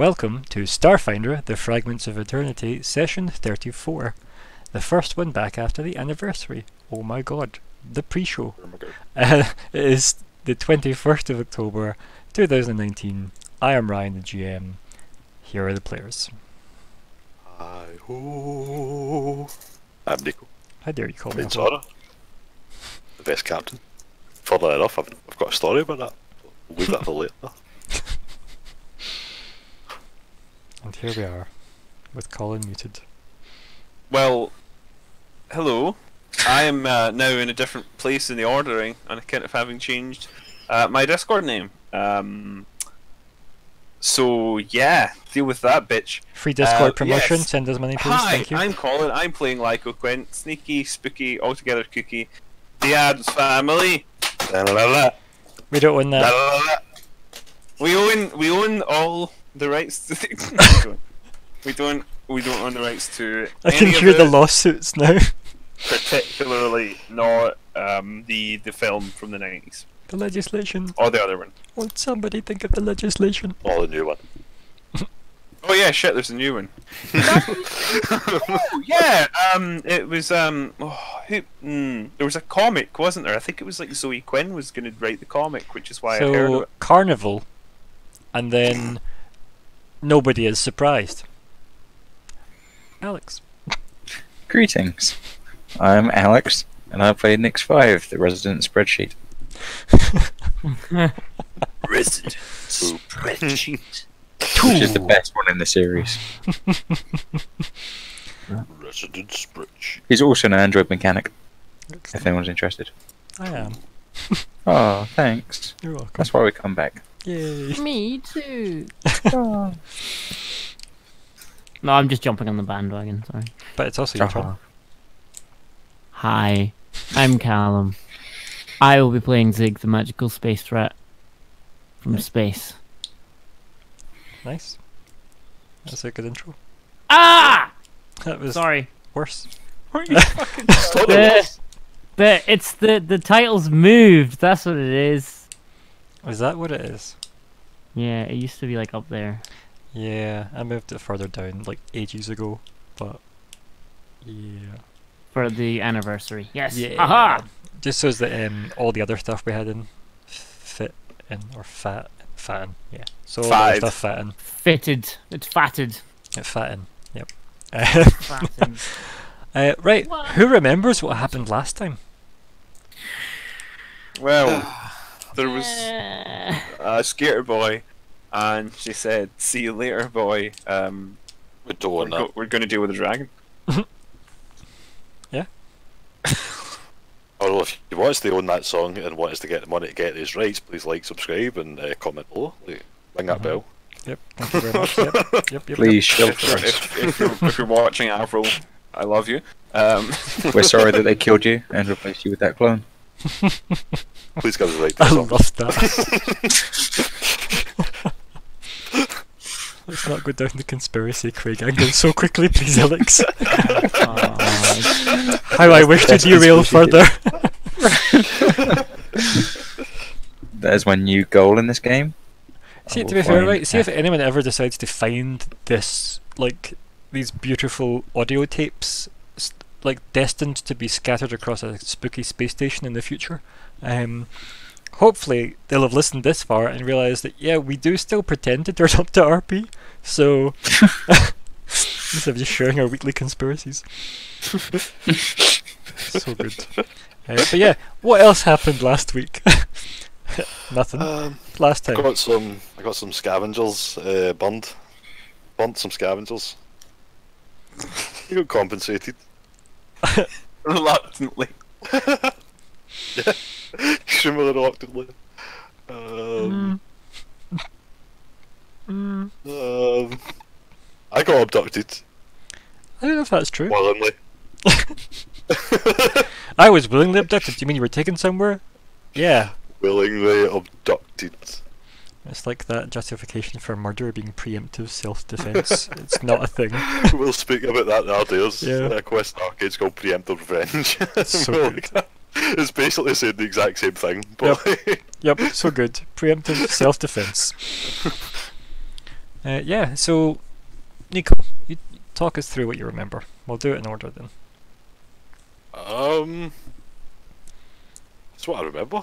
Welcome to Starfinder, the Fragments of Eternity, session 34. The first one back after the anniversary. Oh my god, the pre show. Oh. Uh, it is the 21st of October 2019. I am Ryan, the GM. Here are the players. Hi ho. I'm Nico. How dare you call me? A. The best captain. Funnily enough, I've, I've got a story about that. We'll leave that for later. And here we are, with Colin muted. Well, hello. I am uh, now in a different place in the ordering on account of having changed uh, my Discord name. Um, so yeah, deal with that, bitch. Free Discord Uh, promotion, yes. send us money please, Hi, thank you. I'm Colin. I'm playing Lyko Quint, sneaky, spooky, altogether kooky. The Addams family. La, la, la, we don't win that. We own we own all the rights to the we don't we don't own the rights to I can any of hear the lawsuits now. particularly not um, the the film from the nineties the legislation. or the other one. Won't somebody think of the legislation? Or the new one. Oh yeah, shit. There's a new one. oh yeah. Um, it was um. Oh, who, mm, there was a comic, wasn't there? I think it was like Zoe Quinn was going to write the comic, which is why I heard of So, it. Carnival, and then nobody is surprised. Alex. Greetings. I'm Alex, and I play Nyx 5, the resident spreadsheet. Resident spreadsheet. Which is the best one in the series. Resident spreadsheet. He's also an android mechanic, if anyone's interested. I am. Oh, thanks. You're welcome. That's why we come back. Yay. Me too. No, I'm just jumping on the bandwagon. Sorry. But it's also your turn. Hi, I'm Calum. I will be playing Zigg, the magical space threat from space. Nice. That's a good intro. Ah! That was Sorry. worse. Stop The, it. the, But it's the the title's moved. That's what it is. Is that what it is? Yeah, it used to be like up there. Yeah, I moved it further down like ages ago, but yeah. For the anniversary. Yes. Yeah. Aha! Just so that um, all the other stuff we had in fit in or fat fat in, yeah. So all the other Five. stuff fat in. Fitted. It's fatted. It fat in. Yep. Fatted. uh, right. Who remembers what happened last time? Well, there was a skater boy, and she said, "See you later, boy. Um, We don't we're, want that. go- we're going to deal with the dragon." Or if you want us to own that song and want us to get the money to get these rights, please like, subscribe, and uh, comment below. Like, ring that Mhm. bell. Yep. Thank you very much. Yep. Yep. Yep. yep. Please If you're, if, if you're, if you're watching Avril, I love you. Um, We're sorry that they killed you and replaced you with that clone. Please give us a right to I the song. love that. Let's not go down the conspiracy Craig angle so quickly, please, Alex. oh, How I wish to derail further. That is my new goal in this game. See, to be fair, right? See if anyone ever decides to find this, like these beautiful audio tapes, s- like destined to be scattered across a spooky space station in the future. Um, hopefully, they'll have listened this far and realised that yeah, we do still pretend to turn up to RP. So instead of just sharing our weekly conspiracies. so good. Uh, but yeah, what else happened last week? Nothing. Um, last I time. got some. I got some scavengers uh, burned. Burnt some scavengers. you got compensated. Reluctantly. yeah, extremely reluctantly. Um, Mm. um, I got abducted I don't know if that's true. willingly. I was willingly abducted. Do you mean you were taken somewhere? Yeah. willingly abducted. It's like that justification for murder being preemptive self-defense. it's not a thing. we'll speak about that our. Yeah. A quest arcade's called Preemptive Revenge. So We're good. it's basically saying the exact same thing, but Yep, so good. Preemptive self-defense. Uh, yeah, so Nico, you talk us through what you remember. We'll do it in order then. Um, that's what I remember.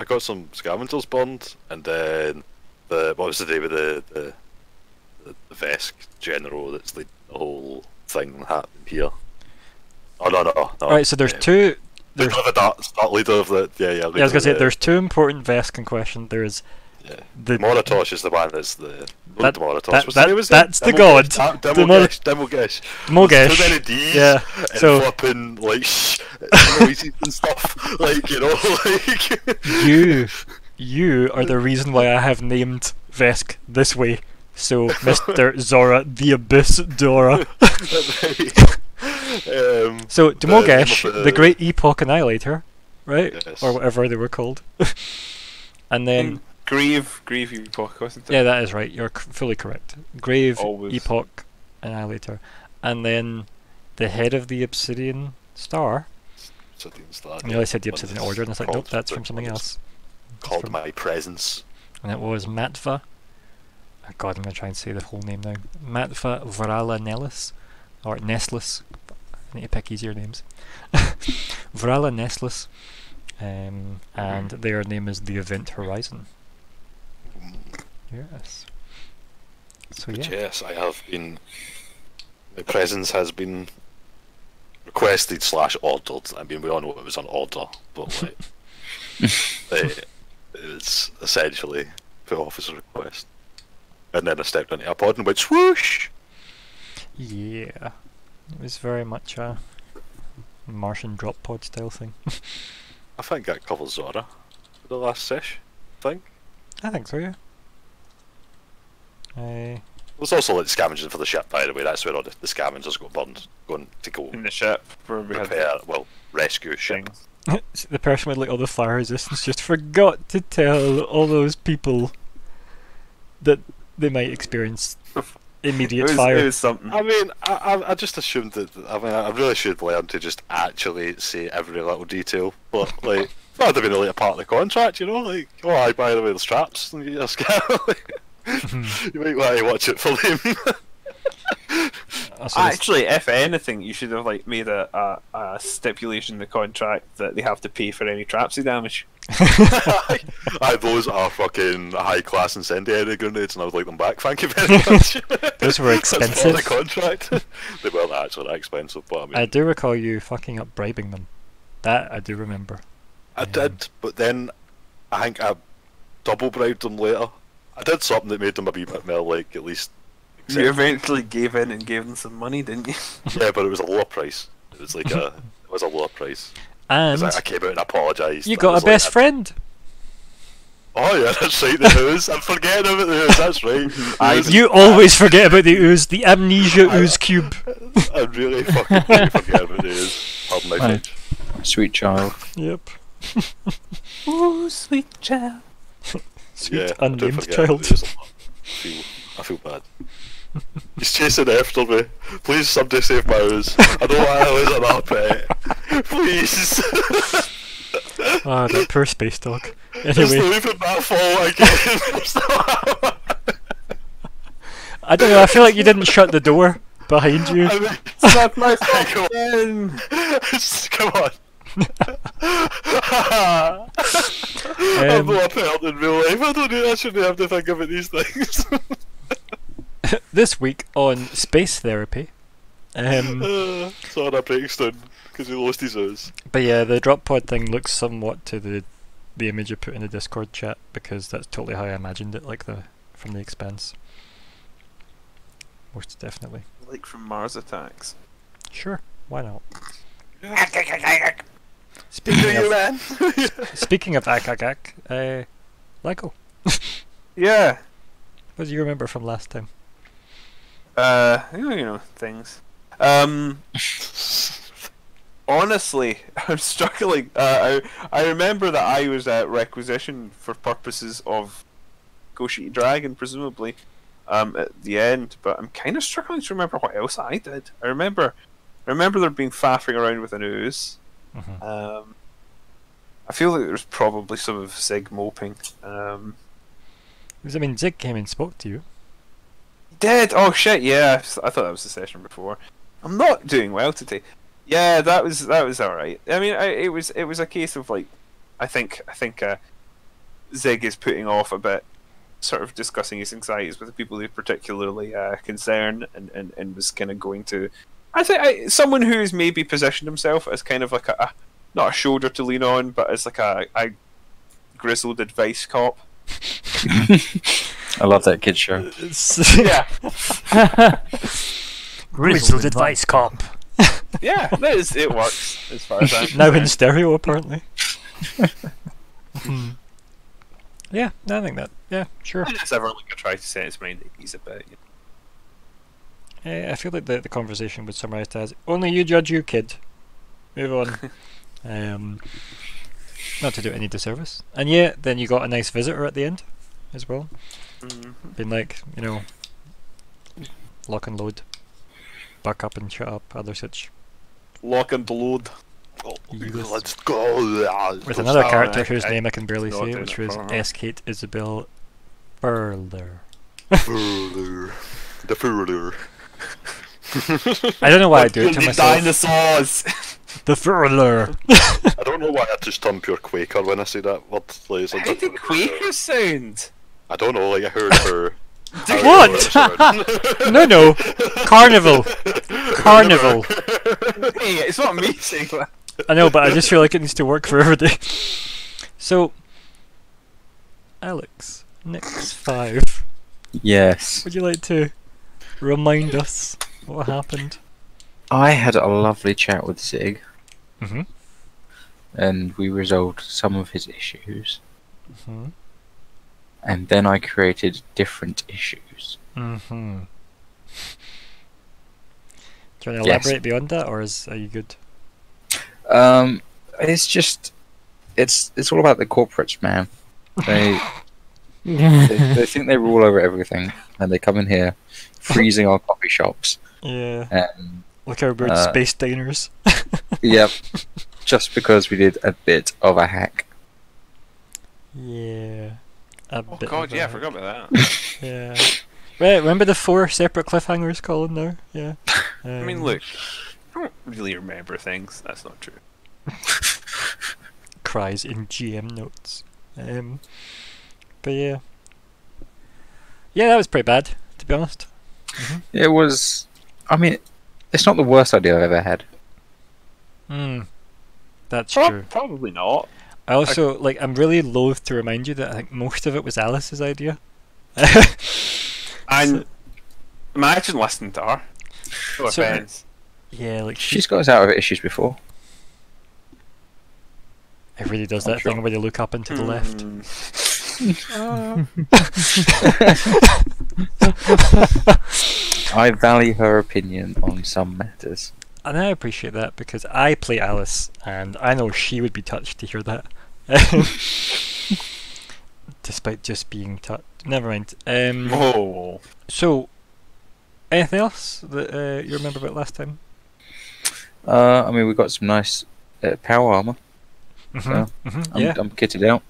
I got some scavengers burned, and then the what was the name of the the the, the Vesk general that's leading the whole thing happening here. Oh no no no! Alright, so there's um, two. the There's, the dark, dark leader of the yeah yeah. yeah, I was gonna say the- there's two important Vesk in question. There's yeah. the Moratosh is the one that's the That- not the Moratosh. that- that- the name it? that's the Demogesh, god. Dem- The Mor- Demogesh. Demogesh. Mogesh. Many D's. Yeah, And so- flipping like shh noises and stuff. Like you know, like you, you are the reason why I have named Vesk this way. So, Mr. Zora, the Abyss Daora. um, So, The Demogesh, of the, the- Great Epoch Annihilator, right? Yes. Or whatever they were called. and then, Grieve, Grieve Epoch, wasn't it? yeah, that is right. You're c- fully correct. Grave Always. Epoch Annihilator. And then the head of the Obsidian Star. Obsidian Star, I nearly said the Obsidian is Order, and I was like, nope, that's from something else. It's Called from- my presence. and it was Matva. Oh God, I'm gonna try and say the whole name now. Matva Varala Nellis, or Neslis. I need to pick easier names. Varala Neslis, um, and their name is the Event Horizon. Yes. So But yeah, yes, I have been. My presence has been requested slash ordered. I mean, we all know it was an order, but like, it, it's essentially put off as a request. And then I stepped into a pod and went swoosh. yeah, it was very much a Martian drop pod style thing. I think that covers Zora for the last sesh. I think. I think so, yeah. It was also like scavenging for the ship, by the way. That's where all the, the scavengers got burned, going to go In the ship where we had repair, well, rescue ship. things. the person with like all the fire resistance just forgot to tell all those people that they might experience It immediate was, fire. it was something. I mean, I, I, I just assumed that. I mean, I really should learn to just actually say every little detail. But like, that'd have been a later part of the contract, you know. Like, oh, I by the way, the straps. And you, just, you might want to watch it for him. Ah, actually, if anything, you should have like made a, a, a stipulation in the contract that they have to pay for any trapsy damage. Aye, those are fucking high class incendiary grenades, and I would like them back. Thank you very much. Those were That's expensive. the contract. they weren't actually that expensive, but I mean, I do recall you fucking up bribing them. That I do remember. I did, but then I think I double bribed them later. I did something that made them a wee bit more like at least. You eventually gave in and gave them some money, didn't you? yeah, but it was a lower price. It was like a it was a lower price. And I, I came out and apologised. you got a was best like, friend. Oh yeah, that's right. The ooze. I'm forgetting about the ooze. That's right. I- The ooze is You always forget about the ooze, the amnesia ooze cube. I really fucking really forget about the ooze. Pardon my Aye. French. Sweet child. Yep. Ooh, sweet child. Sweet yeah, unnamed child. the ooze a lot. I feel, I feel bad. He's chasing after me. Please, somebody save my ooze. I don't to lose an pet. Please. Ah, that poor space dog. It's Anyway, not even that fault again. I don't know. I feel like you didn't shut the door behind you. I mean, It's not my fault. Come on. I'm Um, not a parent in real life. I don't know. I shouldn't have to think about these things. this week on space therapy. Um, uh, sorry, I breaks down because he lost his eyes. but yeah, the drop pod thing looks somewhat to the the image you put in the Discord chat because that's totally how I imagined it, like the from the Expanse. Most definitely. Like from Mars Attacks. Sure, why not? Speaking you, of man? speaking of Akagak, uh, Lyko. Yeah. What do you remember from last time? Uh, you know, things. Um, honestly, I'm struggling. Uh, I I remember that I was at requisition for purposes of Eater Dragon, presumably, um, at the end. But I'm kind of struggling to remember what else I did. I remember, I remember there being faffing around with an ooze. Mhm. Um, I feel like there was probably some of Zigg moping. Um, Because I mean, Zigg came and spoke to you. did. Oh shit! Yeah, I thought that was the session before. I'm not doing well today. Yeah, that was that was all right. I mean, I, it was it was a case of like, I think I think uh, Zigg is putting off a bit, sort of discussing his anxieties with the people who particularly uh, concern, and, and, and was kind of going to. I think I, someone who's maybe positioned himself as kind of like a, a not a shoulder to lean on, but as like a, a grizzled advice cop. I love that kid show. Yeah, Grizzled advice cop. yeah, that is, it works as far as I'm Now in stereo, apparently. Hmm. Yeah, no, I think that. Yeah, sure. And it's ever like I try to set his mind at ease about. You Eh, I feel like the, the conversation was summarised as only you judge you, kid. Move on. um, not to do any disservice. And yeah, then you got a nice visitor at the end as well. Mhm. Been like, you know, lock and load, back up and shut up, other such. Lock and load. Oh, Yes. let's go. With another character whose I- name I can barely say, which was. S. Kate Isabel Furler. Further. The further. I don't know why I do it to myself. Dinosaurs. The Furler. I don't know why I just turned pure Quaker when I say that word. Like, it's a How did different- Quaker sound? I don't know, like I heard her. I What? no, no. Carnival. Carnival. hey, it's not me saying that. I know, but I just feel like it needs to work for everybody. So, Alex, Nyx five. Yes. Would you like to remind us what happened? I had a lovely chat with Zigg, Mm-hmm. and we resolved some of his issues. Mm-hmm. And then I created different issues. Mm-hmm. Do you want to Yes. elaborate beyond that, or is are you good? Um, it's just, it's it's all about the corporates, man. They they, they think they rule over everything, and they come in here, freezing our coffee shops, Yeah. and Look how we're Uh, space diners. yep, just because we did a bit of a hack. Yeah. A Oh bit god, yeah, I forgot about that. Yeah. Right, remember the four separate cliffhangers, Colin? Now, yeah. I mean, Um, look, I don't really remember things. That's not true. cries in GM notes. Um, but yeah, yeah, that was pretty bad, to be honest. It was, I mean, it's not the worst idea I've ever had. Hmm, that's Pro- true. Probably not. I also like. I'm really loath to remind you that I think most of it was Alice's idea. And imagine listening to her. No So- offense. yeah, like she, She's got us out of issues before. it really does I'm that sure. thing where they look up and to the left. Mm. I value her opinion on some matters. And I appreciate that because I play Alice, and I know she would be touched to hear that. Despite just being touched. Never mind. Um, Oh. So, anything else that uh, you remember about last time? Uh, I mean, we got some nice uh, power armor. Mm-hmm. I'm, Yeah, I'm kitted out.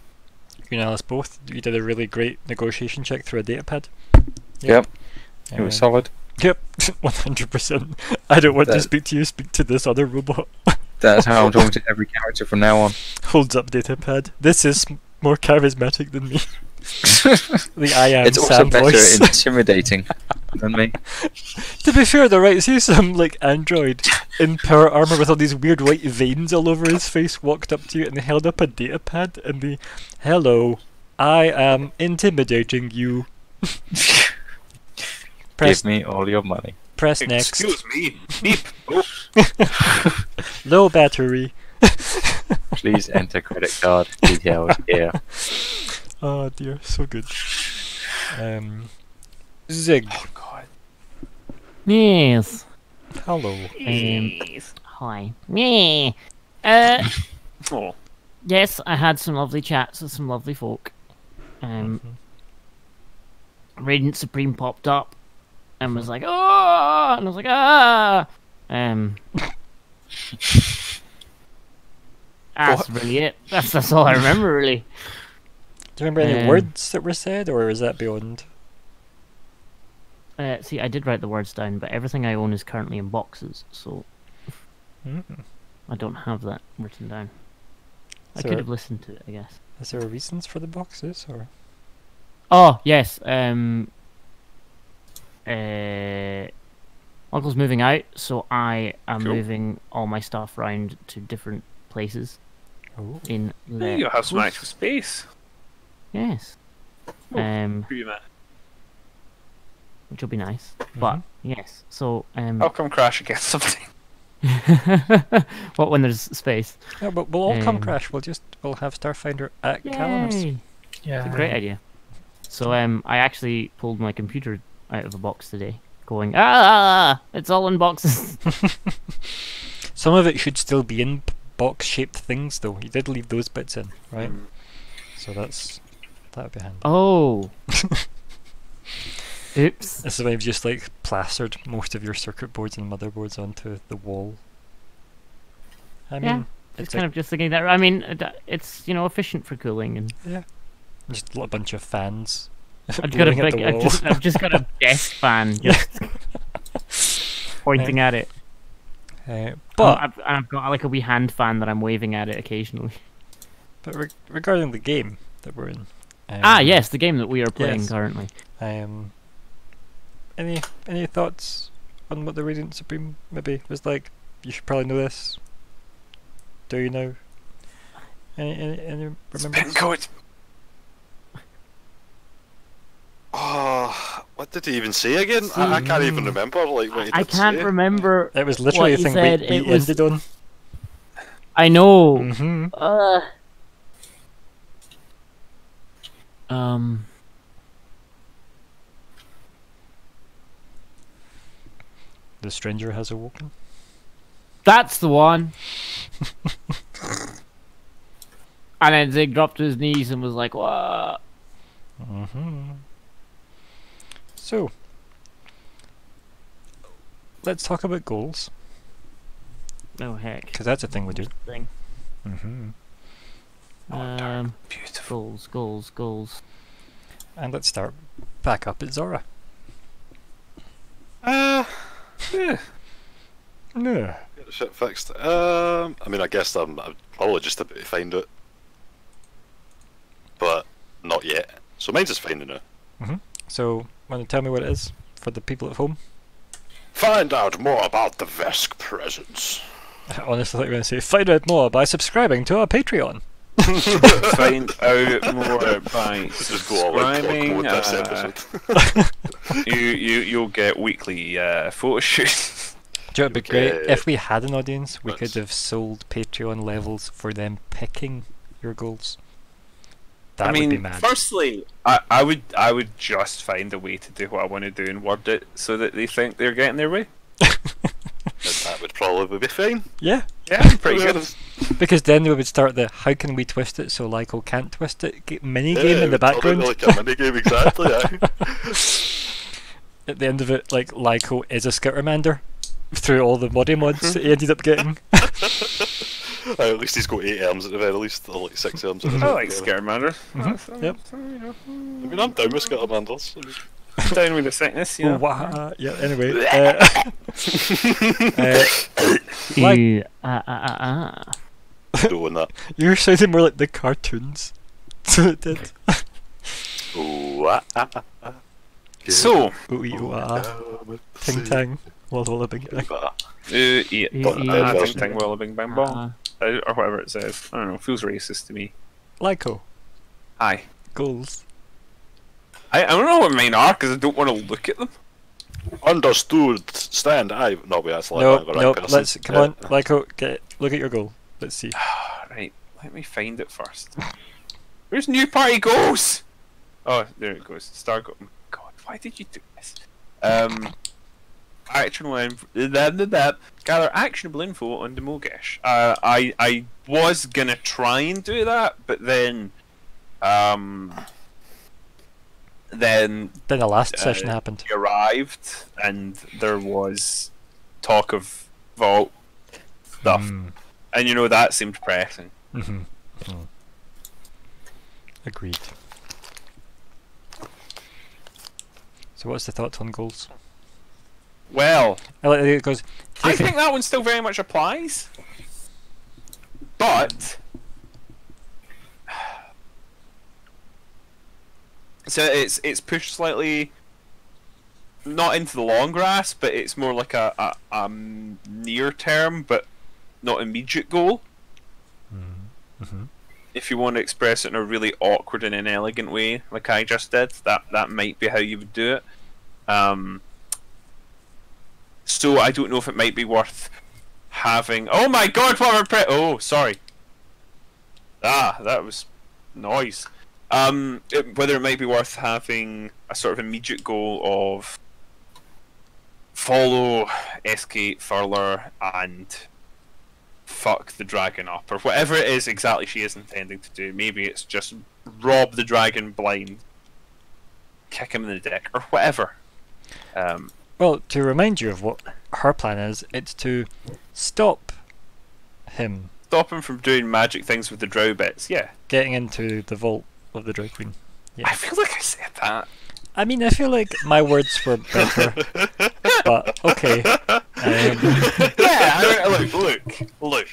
You and Alice both. You did a really great negotiation check through a datapad. Yep. It was Um, solid. Yep, one hundred percent. I don't want to speak to you. Speak to this other robot. That's how I'm talking to every character from now on. Holds up datapad. This is more charismatic than me. The I am it's also Sam better voice. intimidating than me. To be fair, though, right? See some like android in power armor with all these weird white veins all over his face walked up to you and they held up a datapad and the hello, I am intimidating you. press Give me all your money. press next. Excuse me. Beep. Oh. Low battery. Please enter credit card details here. Oh dear, so good. Um, Zigg, oh god. Yes. hello. Um, hi. Me. Uh, Oh. yes, I had some lovely chats with some lovely folk. Um, Radiant Supreme popped up and was like, "Oh!" and I was like, "Ah!" Um, that's really it. That's that's all I remember really. Do you remember any Um, words that were said, or is that beyond? Uh, see, I did write the words down, but everything I own is currently in boxes, so Mm. I don't have that written down. I So- could have listened to it, I guess. Is there reasons for the boxes or? Oh yes. Um. Uh. Uncle's moving out, so I am Cool. moving all my stuff around to different places Oh. in the. There you have some actual space. Yes. Oh. Um, Who you met? which will be nice. But yes, so um. I'll come crash against something. what when there's space? Yeah, but we'll all come Um, crash. We'll just we'll have Starfinder at Calum's. Yeah. It's a great idea. So um, I actually pulled my computer out of a box today, going ah, it's all in boxes. Some of it should still be in box-shaped things, though. You did leave those bits in, right? Mm. So that's that would be handy. oh. Oops. This is when you've just like plastered most of your circuit boards and motherboards onto the wall. I Yeah, mean, It's it's kind like of just thinking that. I mean, it's you know efficient for cooling, and yeah, just a bunch of fans. I've got a big, I've just, I've just got a desk fan just pointing at it. Uh, But but I've, I've got like a wee hand fan that I'm waving at it occasionally. but re- regarding the game that we're in. Um, ah, yes, the game that we are playing yes. currently. Um. Any any thoughts on what the Radiant Supreme maybe was like? You should probably know this. Do you know? Any any, any Spin remembrance? code. Oh, what did he even say again? I, I can't even remember. Like what he I can't say. remember. It was literally What a he thing said, we, it we was- ended on. I know. hmm Uh, um. The stranger has a awoken. That's the one. and then Zigg dropped to his knees and was like, "What?" hmm So, let's talk about goals, Oh heck. because that's a thing we do. Thing. hmm Um, Beautiful. goals, goals, goals. And let's start back up at Zora. Uh, No. get the shit fixed. Um, I mean, I guess I'm, I'm probably just about to find it, but not yet. So mine's just finding it. So, want to tell me what it is for the people at home? Find out more about the Vesk presence. Honestly, I thought you were going to say find out more by subscribing to our Patreon. Find out more by Just go all subscribing. uh, you you you'll get weekly uh, photo shoots. Do you know it'd be great if we had an audience? We could have sold Patreon levels for them picking your goals. That I mean, would be mad. firstly, I, I would I would just find a way to do what I want to do and word it so that they think they're getting their way. And that would probably be fine. Yeah, Yeah, pretty good. because then we would start the how can we twist it so Lyko can't twist it mini game Yeah, in the probably background. Like a mini game, exactly. At the end of it, like Lyko is a Skittermander through all the body mods that he ended up getting. Aye, at least he's got eight arms at the very least, or like six arms. At the I very like least. Scaremander. Mhm, yep. So, you know, I mean, I'm down with Scaramanders. I mean, down with the sickness, you Oh, know. wah. Yeah. Anyway, uh, uh, Like- Ew, ah, ah, ah, ah. doing that. you're sounding more like the cartoons. So it did. Ooh, ah, ah, ah. So, Ooh, ee, ooh, ah. Ting tang. Walla walla bing bang. yeah, Ew, but, ew, ew. ting ting walla bing bang bong, Ah. uh, or whatever it says. I don't know. Feels racist to me. Lyko, Hi. goals. I, I don't know what mine are because I don't want to look at them. Understood. Stand. I no, wait, that's like No, I'm the right no, person. let's come Yeah. on, Lyko, get look at your goal. Let's see. Right, let me find it first. Where's new party goes? Oh, there it goes. Star go. God, why did you do this? Um, actionable info. That, that, that. Gather actionable info on the Mogesh. Uh, I I was gonna try and do that, but then, um, then Then the last Uh, session happened. he arrived and there was talk of vault stuff, Mm, and you know that seemed pressing. mhm, mm. Agreed. So what's the thoughts on goals? Well, I like goes. I think that one still very much applies. But so it's it's pushed slightly not into the long grass, but it's more like a, a, a near term but not immediate goal. Mhm. If you want to express it in a really awkward and inelegant way, like I just did, that that might be how you would do it. Um, so I don't know if it might be worth having. Oh my god, what a pre- Oh, sorry. Ah, that was noise. Um, it, whether it might be worth having a sort of immediate goal of follow SK Furler and fuck the dragon up, or whatever it is exactly she is intending to do. Maybe it's just rob the dragon blind, kick him in the dick, or whatever. Um, Well, to remind you of what her plan is, it's to stop him stop him from doing magic things with the drow bits. Yeah, getting into the vault of the Drow Queen. Yeah. I feel like I said that. I mean, I feel like my words were better, but okay. Um, yeah, I look, look, look.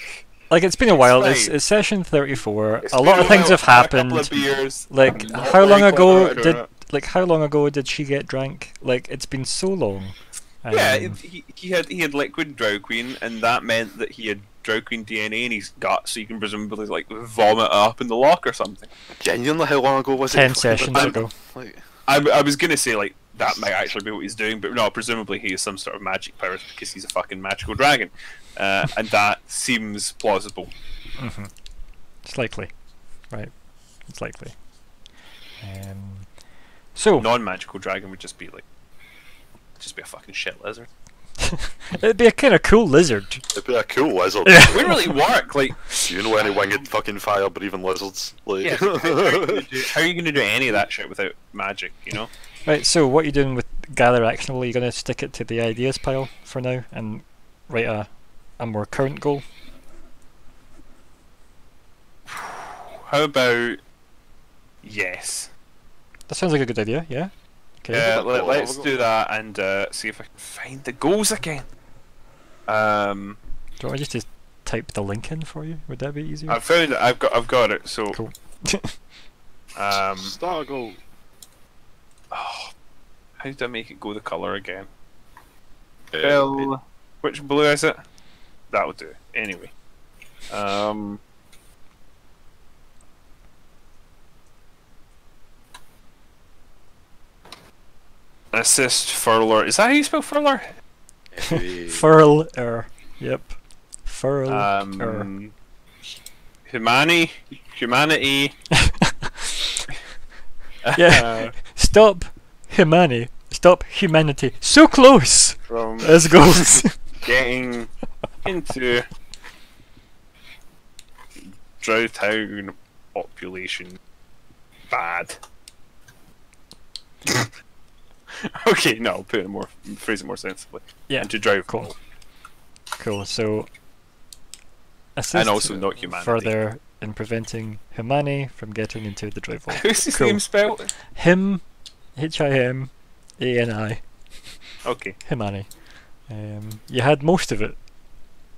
like it's been a while. It's, fine. it's session thirty-four. It's a lot of things have I've a couple happened. of beers. Like not how long ago did doing it. like how long ago did she get drank? Like it's been so long. Yeah, Um, it, he, he had he had liquid Drow Queen, and that meant that he had Drow Queen DNA in his gut, so you can presumably like vomit up in the lock or something. Genuinely, how long ago was it? ten you sessions did that? ago. Like, I, I was gonna say like that might actually be what he's doing, but no, presumably he has some sort of magic powers because he's a fucking magical dragon, uh, and that seems plausible. hmm It's likely, right? It's likely. Um, so Non-magical dragon would just be like, just be a fucking shit lizard. it'd be a kind of cool lizard. it'd be a cool lizard. It wouldn't really work. Like, Do you know any winged fucking fire breathing lizards? Like, yeah, how, how are you gonna do, how are you gonna do any of that shit without magic? You know? Right. So what are you doing with gather actionable? You're gonna stick it to the ideas pile for now and write a a more current goal. How about yes? That sounds like a good idea. Yeah. Okay. Yeah, Have let, go, let's have a go. do that and uh, see if I can find the goals again. Um, Do you want me just to type the link in for you? Would that be easier? I've found it. I've got. I've got it. So, Cool. um, Start a goal. oh, how do I make it go the color again? Uh, Well, which blue is it? That'll do. Anyway, um, assist furler. Is that how you spell furler? uh, Furl er. Yep. Furl er. Um, humani, humanity. Yeah. Stop humanity. Stop humanity. So close From Let's go. getting into Drow Town population bad. okay, no, I'll put it more phrase it more sensibly. yeah. Into Drow Cool. Cool. So. And also not humanity. Further in preventing Humani from getting into the drive vault. Who's his Cool. name spelled? Him, H I M, A N I, Okay. Himani. Um, you had most of it.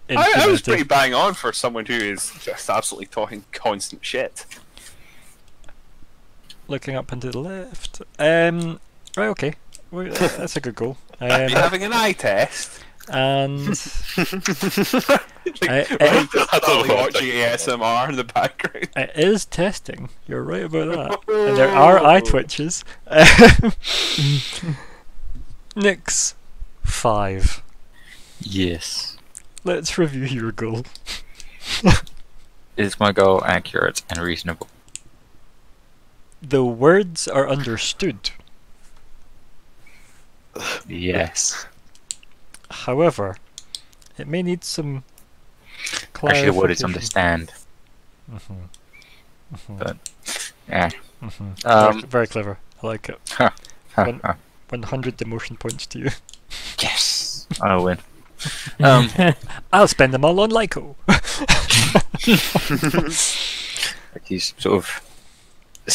I, I was pretty bang on for someone who is just absolutely talking constant shit. Looking up and to the left. Um, right, okay. Well, that's a good goal. Are you Um, having an eye test? and Like, I- right, I- I don't know watching ASMR in the background. it is testing. You're right about that. and there are eye twitches. Um, Nyx, five. Yes. Let's review your goal. Is my goal accurate and reasonable? The words are understood. Yes. However, it may need some Actually, the word is understand. Mhm. Mhm. But, Yeah. Mhm. Um, very, very clever. I like it. Ha, One- ha. 100 emotion points to you. yes. I'll win. Um, I'll spend them all on Lyko. like he's sort of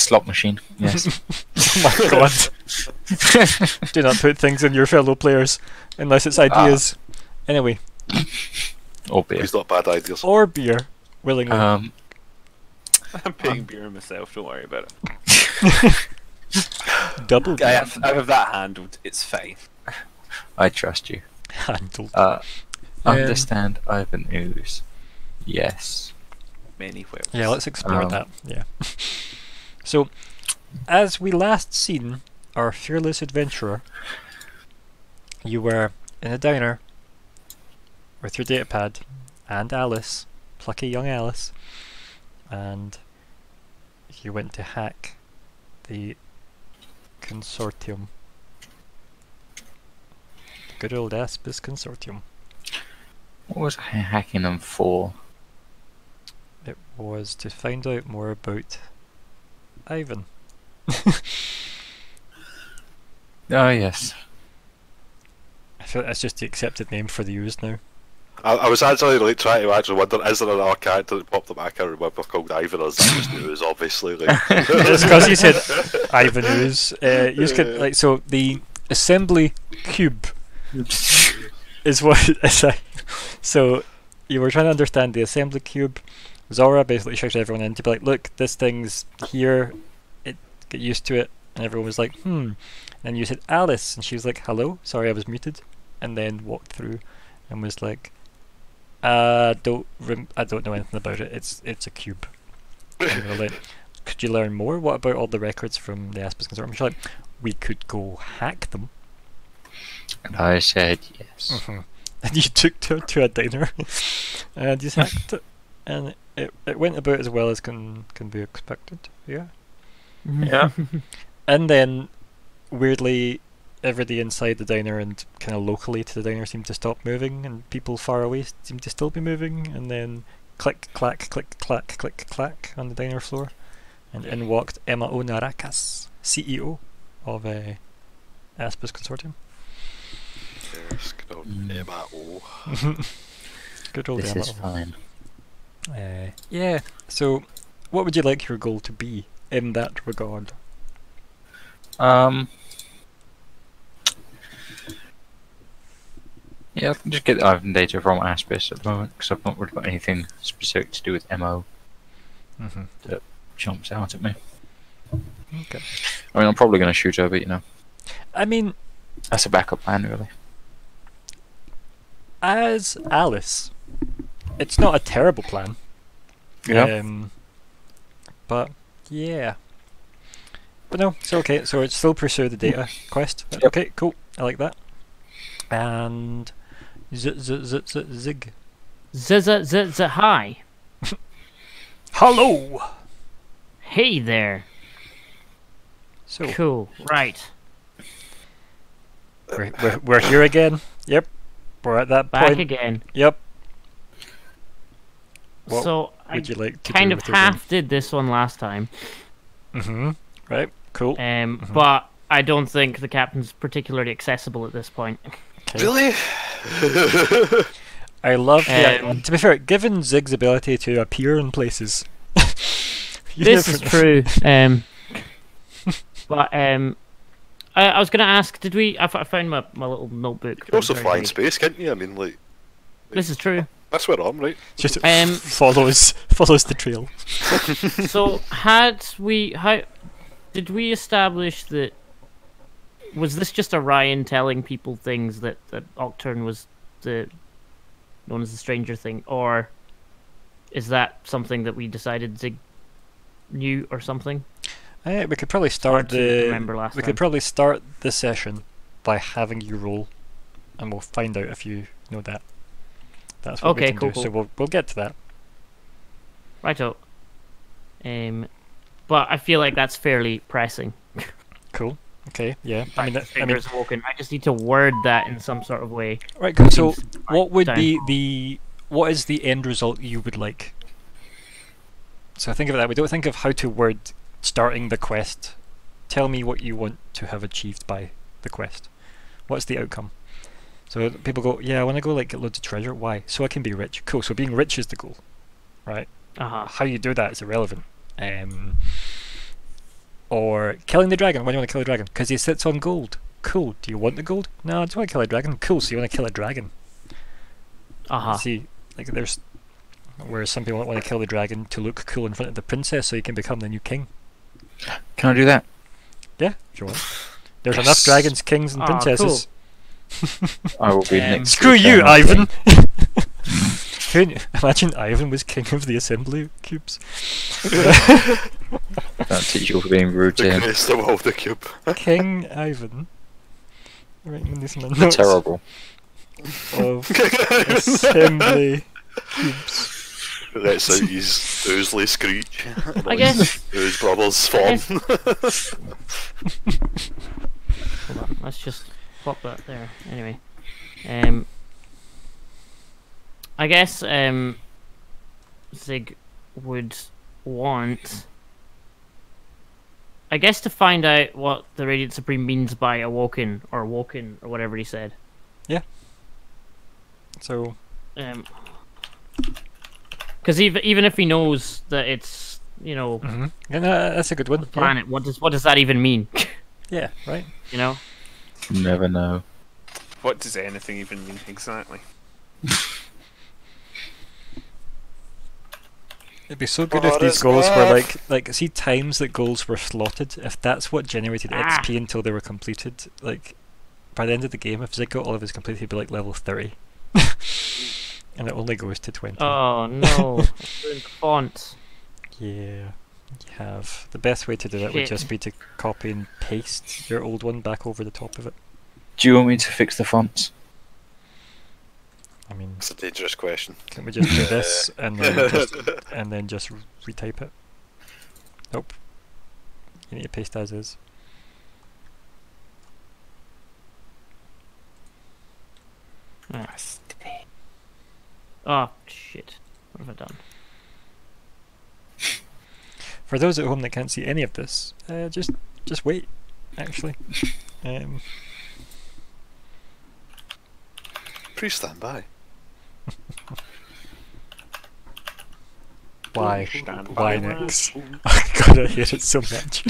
slot machine. Yes. oh my god. Do not put things in your fellow players unless it's ideas. Anyway, or beer. He's not bad ideas. or beer, willingly. Um, I'm paying beer myself. Don't worry about it. Double I have, I have that handled. It's fine. I trust you. handled. Uh, Um, understand Ivan Ooze. Yes. Many whales. Yeah, let's explore Um, that. Yeah. So, as we last seen our fearless adventurer, you were in a diner with your datapad and Alice, plucky young Alice, and you went to hack the consortium. The good old Aspis consortium. What was I hacking them for? It was to find out more about Ivan. Oh yes. I feel like that's just the accepted name for the use now. I, I was actually like trying to actually wonder, is there another character that popped up? I can't remember called Ivan or is that just news? Obviously, like. Just because you said Ivan Ooze, uh, you just could, like so the assembly cube is what is that? So you were trying to understand the assembly cube. Zora basically shouted everyone in to be like, look, this thing's here. It get used to it, and everyone was like, hmm. And you said Alice, and she was like, hello, sorry, I was muted, and then walked through, and was like, uh, don't rem- I don't know anything about it. It's it's a cube. Like, could you learn more? What about all the records from the Aspis Consortium? She's like, we could go hack them. And I said yes. Mm-hmm. And you took her to a diner and you hacked it. And it, it went about as well as can, can be expected. Yeah. Yeah. And then, weirdly, everybody inside the diner and kind of locally to the diner seemed to stop moving, and people far away seemed to still be moving. And then, click, clack, click, clack, click, clack on the diner floor. And in walked Emma O. Narakas, CEO of uh, Aspis Consortium. yes, good old Mm. Emma O. Good old This Emma is fine. Uh, yeah. So, what would you like your goal to be in that regard? Um. Yeah, I can just get Ivan data from Aspis at the moment because I've not really got anything specific to do with MO Mm-hmm. jumps out at me. Okay. I mean, I'm probably going to shoot her, but you know, I mean, that's a backup plan, really. as Alice, it's not a terrible plan. Yeah. Um, but yeah. But no, it's okay. So it's still pursue the data quest. Yep. Okay, cool. I like that. And z z z z zig. Zizza zizza hi. Hello. Hey there. So Cool. Right. we're, we're we're here again. Yep. We're at that Back point. again. Yep. What so I you like to kind do of with your half did this one last time. Mm-hmm. Right. Cool. Um, Mhm. but I don't think the captain's particularly accessible at this point. Okay. Really? I love the. Um, to be fair, given Zigg's ability to appear in places. you this never is true. Um, but um, I, I was going to ask, did we? I, f- I found my, my little notebook. you can also Very fly in space, can't you? I mean, like, This is true. That's where I'm, right? Just Um, follows follows the trail. so had we how did we establish that was this just Orion telling people things that that Octurne was the known as the stranger thing or is that something that we decided Zigg knew or something Eh, we could probably start the. remember last We time could probably start the session by having you roll, and we'll find out if you know that. That's what we Okay, can cool, do. cool. So we'll we'll get to that. righto um but I feel like that's fairly pressing Cool. Okay. Yeah. I mean, that- I mean, woken. I just need to word that in some sort of way right. Cool. So, what would down. be the what is the end result you would like? So think of that We Don't think of how to word starting the quest. Tell me what you want to have achieved by the quest. What's the outcome? So people go, yeah, I want to go like get loads of treasure. Why? So I can be rich. Cool. So being rich is the goal, right? uh-huh How you do that is irrelevant. Um, Or killing the dragon. Why do you want to kill the dragon? Because he sits on gold. Cool. Do you want the gold? No, I just want to kill a dragon. Cool. So you want to kill a dragon? Uh huh. See, like there's, whereas some people want to kill the dragon to look cool in front of the princess, so you can become the new king. Can I do that? Yeah, sure. you want. There's enough dragons, kings, and Ah, princesses. I will be Um, next. Screw week, you, um, Ivan. Who knew- Imagine Ivan was king of the assembly cubes. Don't teach you for being rude to The him. greatest of all the cube. king Ivan. Right, in these my Terrible. of assembly cubes. That's how he's Oosley Screech. I guess. Ooze Brothers form. Hold on, let's just pop that there. Anyway, um, I guess um, Zigg would want, I guess, to find out what the Radiant Supreme means by awoken or woken or whatever he said. Yeah. So Um, because even even if he knows that it's you know mhm. yeah, no, that's a good one. the yeah. planet, what does what does that even mean? Yeah, right. you know. Never know. What does anything even mean exactly? It'd be so good if these Boris goals were like like see times that goals were slotted. If that's what generated Ah. XP until they were completed, like by the end of the game, if Zigg got all of his completed, he'd be like level thirty, and it only goes to twenty. Oh no, I've ruined fonts. Yeah, you have. The best way to do that would just be to copy and paste your old one back over the top of it. Do you want me to fix the fonts? I mean, It's a dangerous question. can we just do this and then just, and then just retype it? Nope. You need to paste as is. Oh shit! What have I done? For those at home that can't see any of this, uh, just just wait. Actually, um, Please stand by. why? Stand Why by. next? God, I hate it so much.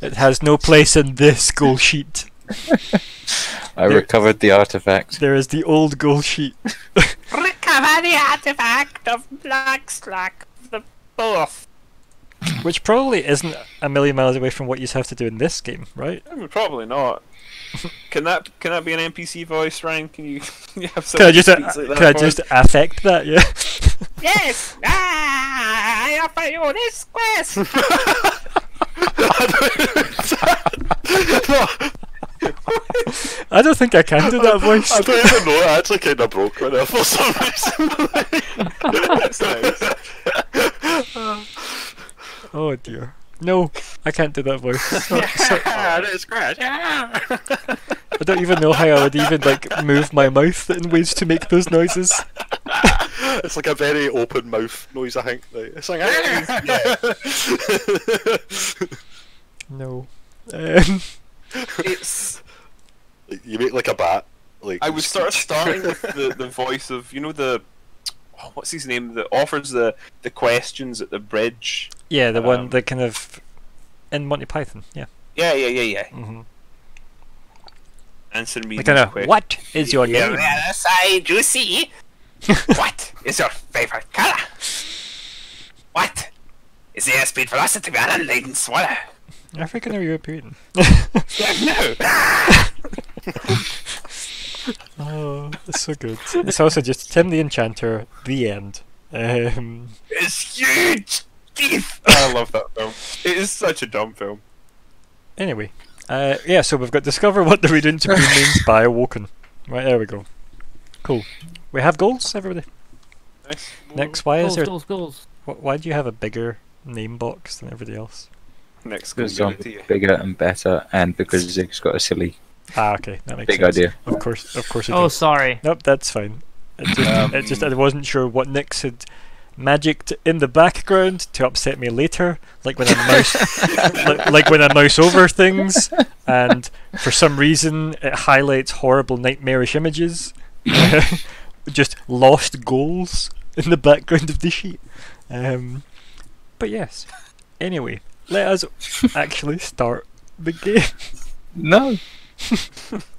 It has no place in this goal sheet. I There- recovered the artifact. There is the old goal sheet. Recover the artifact of Black Slack the Which probably isn't a million miles away from what you have to do in this game, right? Probably not. Can that can that be an NPC voice, Ryan? Can you, can you have Can I just, uh, like that can I just affect that? Yeah. Yes! Ah, I offer you this quest! I don't think I can do that voice. I don't even know. I actually kind of broke when I for some reason. That's nice. Oh dear. No, I can't do that voice. So- so- Ah, that's great. I don't even know how I would even like move my mouth in ways to make those noises. It's like a very open mouth noise, I think. Like, it's like, No. Um, It's. you make like a bat. Like I was sort of starting with the, the voice of you know the oh, what's his name that offers the the questions at the bridge. yeah, the one Um, that kind of in Monty Python. Yeah. Yeah, yeah, yeah, yeah. hmm Answer me kind of what is your Yeah, name? other side, you see. what is your favorite color? What is the airspeed velocity of an unladen swallow? African or European? no. Oh, that's so good. It's also just Tim the Enchanter. The end. Um, It's huge teeth. I love that film. It is such a dumb film. anyway, uh, yeah. So we've got discover what the Radiant Supreme means by Awoken. Right there we go. Cool. We have goals, everybody. Nice. Next, why is there? goals, goals. wh- Why do you have a bigger name box than everybody else? Next, Because go I'm give it to you. bigger and better, and because Zigg's got a silly Ah, okay, that makes big sense. idea. Of course, of course. It Oh, does. sorry. Nope, that's fine. It just, Um, it just, I wasn't sure what Nyx had magicked in the background to upset me later, like when I mouse, like, like when I mouse over things, and for some reason it highlights horrible nightmarish images, just lost goals in the background of the sheet. Um, but yes, Anyway, let us actually start the game. No.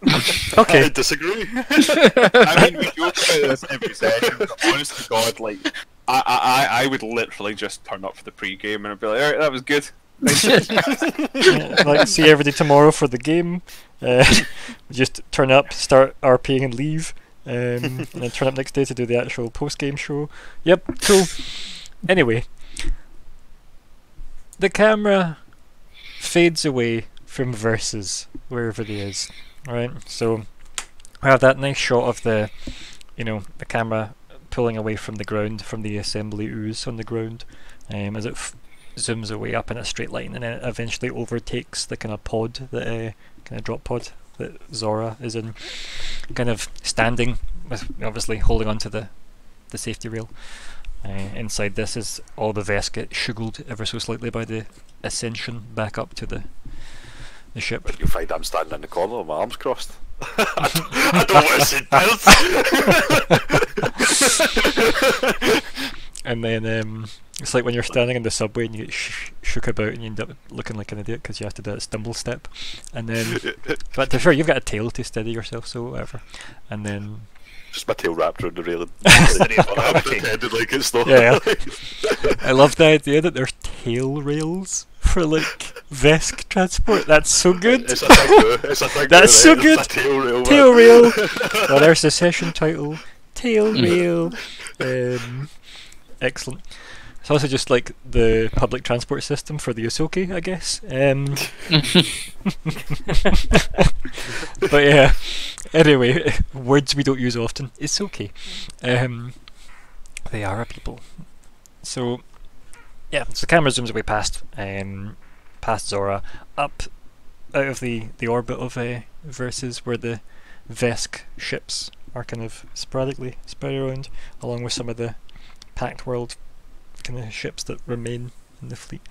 I Okay. disagree. I mean, we joke about this every session, but honest to God, like, I, I, I- I would literally just turn up for the pre-game and I'd be like, alright, that was good. Yeah, like see everybody tomorrow for the game. Uh, just turn up, start RPing and leave, um, and then turn up next day to do the actual post game show. Yep, cool. Anyway, the camera fades away from Verces wherever it is. Right, so we have that nice shot of the, you know, the camera pulling away from the ground, from the assembly ooze on the ground, um, as it zooms away up in a straight line and then it eventually overtakes the kind of pod, the uh, kind of drop pod that Zora is in, kind of standing, with obviously holding onto the the safety rail. Uh, inside this is all the vests get shuggled ever so slightly by the ascension back up to the the ship. you find I'm standing in the corner with my arms crossed. I don't, I don't want to sit down. And then um, it's like when you're standing in the subway and you get sh- shook about and you end up looking like an idiot because you have to do that stumble step. And then, but to be fair, you've got a tail to steady yourself, so whatever. And then, Just my tail wrapped around the railing. I'm like it's not. Yeah, I love the idea that there's tail rails for like Vesk transport. That's so good. It's a thing, though. It's a thing. That's so good. It's a tail rail. Tail rail. well, there's the session title. Tail rail. Um, excellent. It's also just like the public transport system for the Ysoki, I guess. Um, but yeah. Anyway, words we don't use often. It's okay. Um, they are a people. So, yeah. So the camera zooms away past, um, past Zora, up out of the the orbit of uh, Verces where the Vesk ships are kind of sporadically spread around, along with some of the Pact World kind of ships that remain in the fleet,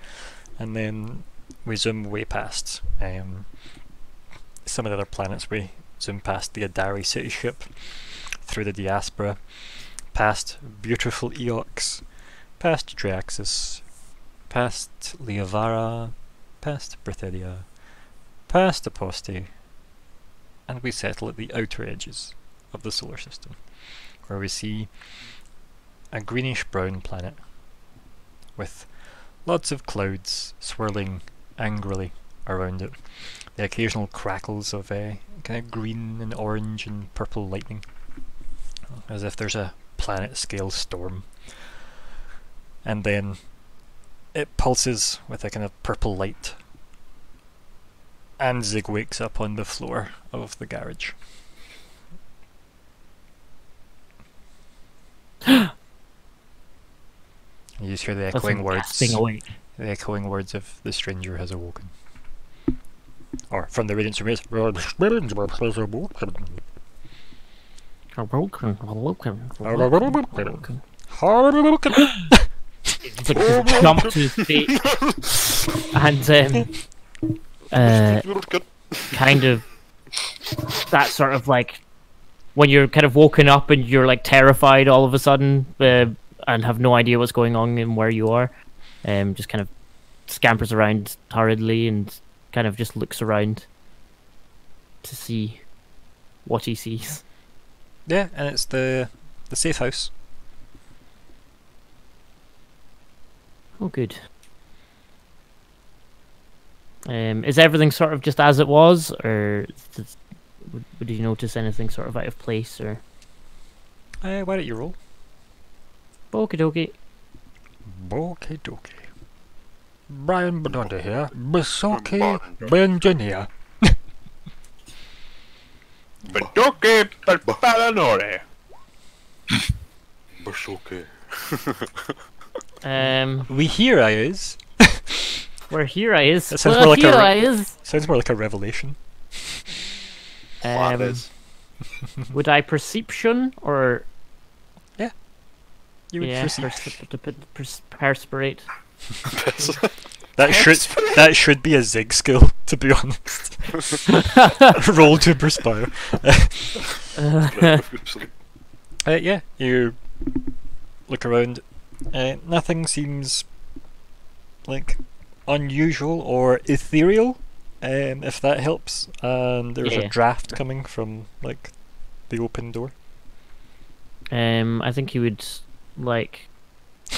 and then we zoom way past um, some of the other planets. We zoom past the Idari city ship, through the diaspora, past beautiful Eox, past Triaxus, past Liavara, past Bretheda, past Apostae, and we settle at the outer edges of the solar system, where we see a greenish brown planet with lots of clouds swirling angrily around it. The occasional crackles of uh, kind of green and orange and purple lightning, as if there's a planet scale storm. And then it pulses with a kind of purple light and Zigg wakes up on the floor of the garage. you just hear the echoing words. The echoing words of the stranger has awoken. Or from the radiance remains. Awoken, awoken, Awoken. Awoken. It's like just jump to his feet and um, uh, kind of that sort of like when you're kind of woken up and you're like terrified all of a sudden uh, and have no idea what's going on and where you are. Um, just kind of scampers around hurriedly and kind of just looks around to see what he sees. Yeah, and it's the the safe house. Oh, good. Um, is everything sort of just as it was, or does, would, would you notice anything sort of out of place, or Uh, why don't you roll? okie dokie? Okie dokie. Brian Bononda here. Bisoki Benjania. Bendoke per Palanore. Bashoke. Um, We hear I is. where here I is. That sounds Well, more like a re- I is. Sounds more like a revelation. Flat Um, would I perception or Yeah. You would yeah, perceive. percip- pers- perspirate? That should that should be a zigg skill, to be honest. Roll to perspire. Uh, Uh, yeah, you look around. Uh, nothing seems like unusual or ethereal, um, if that helps. And there was Yeah. a draft coming from like the open door. Um, I think he would like.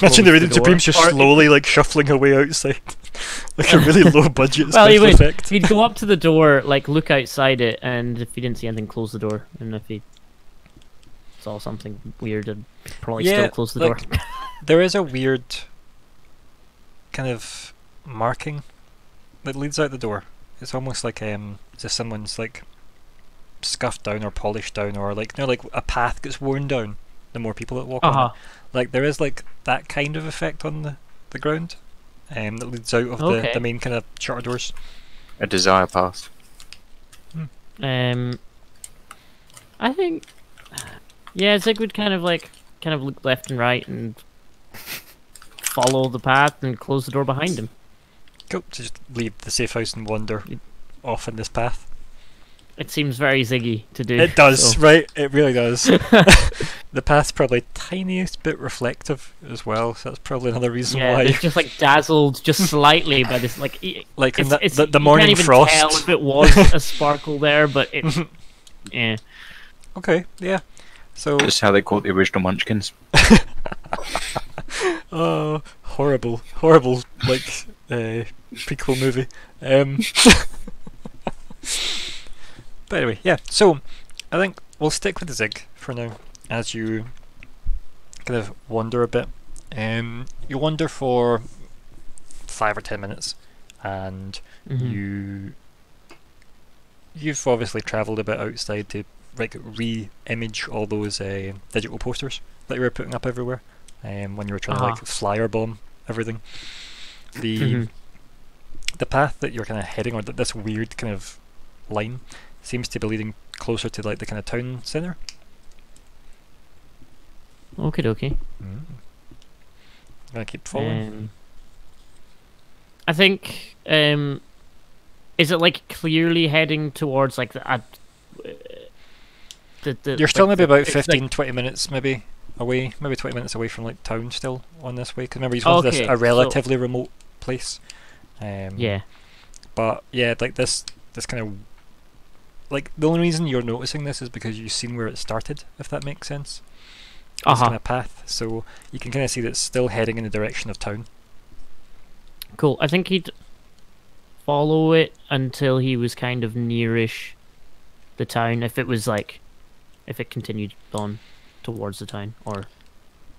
Imagine the Close the Radiant Supremes just Or- slowly like shuffling away outside, like a really low budget Well, he would. effect. He'd go up to the door, like look outside it, and if he didn't see anything, close the door. And if he saw something weird, and probably Yeah, still close the like- door. There is a weird kind of marking that leads out the door. It's almost like um, as if someone's like scuffed down or polished down, or like you know, like a path gets worn down. The more people that walk Uh on it, like there is like that kind of effect on the the ground, um, that leads out of Okay. the, the main kind of shutter doors. A desire path. Um, I think, yeah, Zig would kind of like kind of look left and right and follow the path and close the door behind him. Go to just leave the safe house and wander off in this path. It seems very Ziggy to do. It does, so- right? It really does. the path's probably tiniest bit reflective as well, so that's probably another reason Yeah, why. it's just like dazzled just slightly by this. Like, Like in it's, the, it's, the, the you morning can't even frost. Tell if it was a sparkle there, but it. yeah. Okay, yeah. So, Just how they caught the original Munchkins. oh, horrible, horrible, like uh, prequel movie. Um, but anyway, yeah. So, I think we'll stick with the zigg for now, as you kind of wander a bit. Um, you wander for five or ten minutes, and Mhm. you you've obviously travelled a bit outside to like re-image all those uh, digital posters that you were putting up everywhere um, when you were trying to Uh-huh. like flyer bomb everything. The Mhm. the path that you're kind of heading or th- this weird kind of line, seems to be leading closer to like the kind of town centre. Okay, dokie. Mm. Gonna keep following. Um, I think. Um, is it like clearly heading towards like the? Uh, the, the You're still like maybe about it's like- 15, 20 minutes maybe away, maybe 20 minutes away from like town still on this way. Because remember, he's going to this Okay, a so- relatively remote place. Um, yeah. But yeah, like this, this kind of like the only reason you're noticing this is because you've seen where it started. If that makes sense. Uh This kind of path, so you can kind of see that it's still heading in the direction of town. Cool. I think he'd follow it until he was kind of nearish the town. If it was like, if it continued on towards the town, or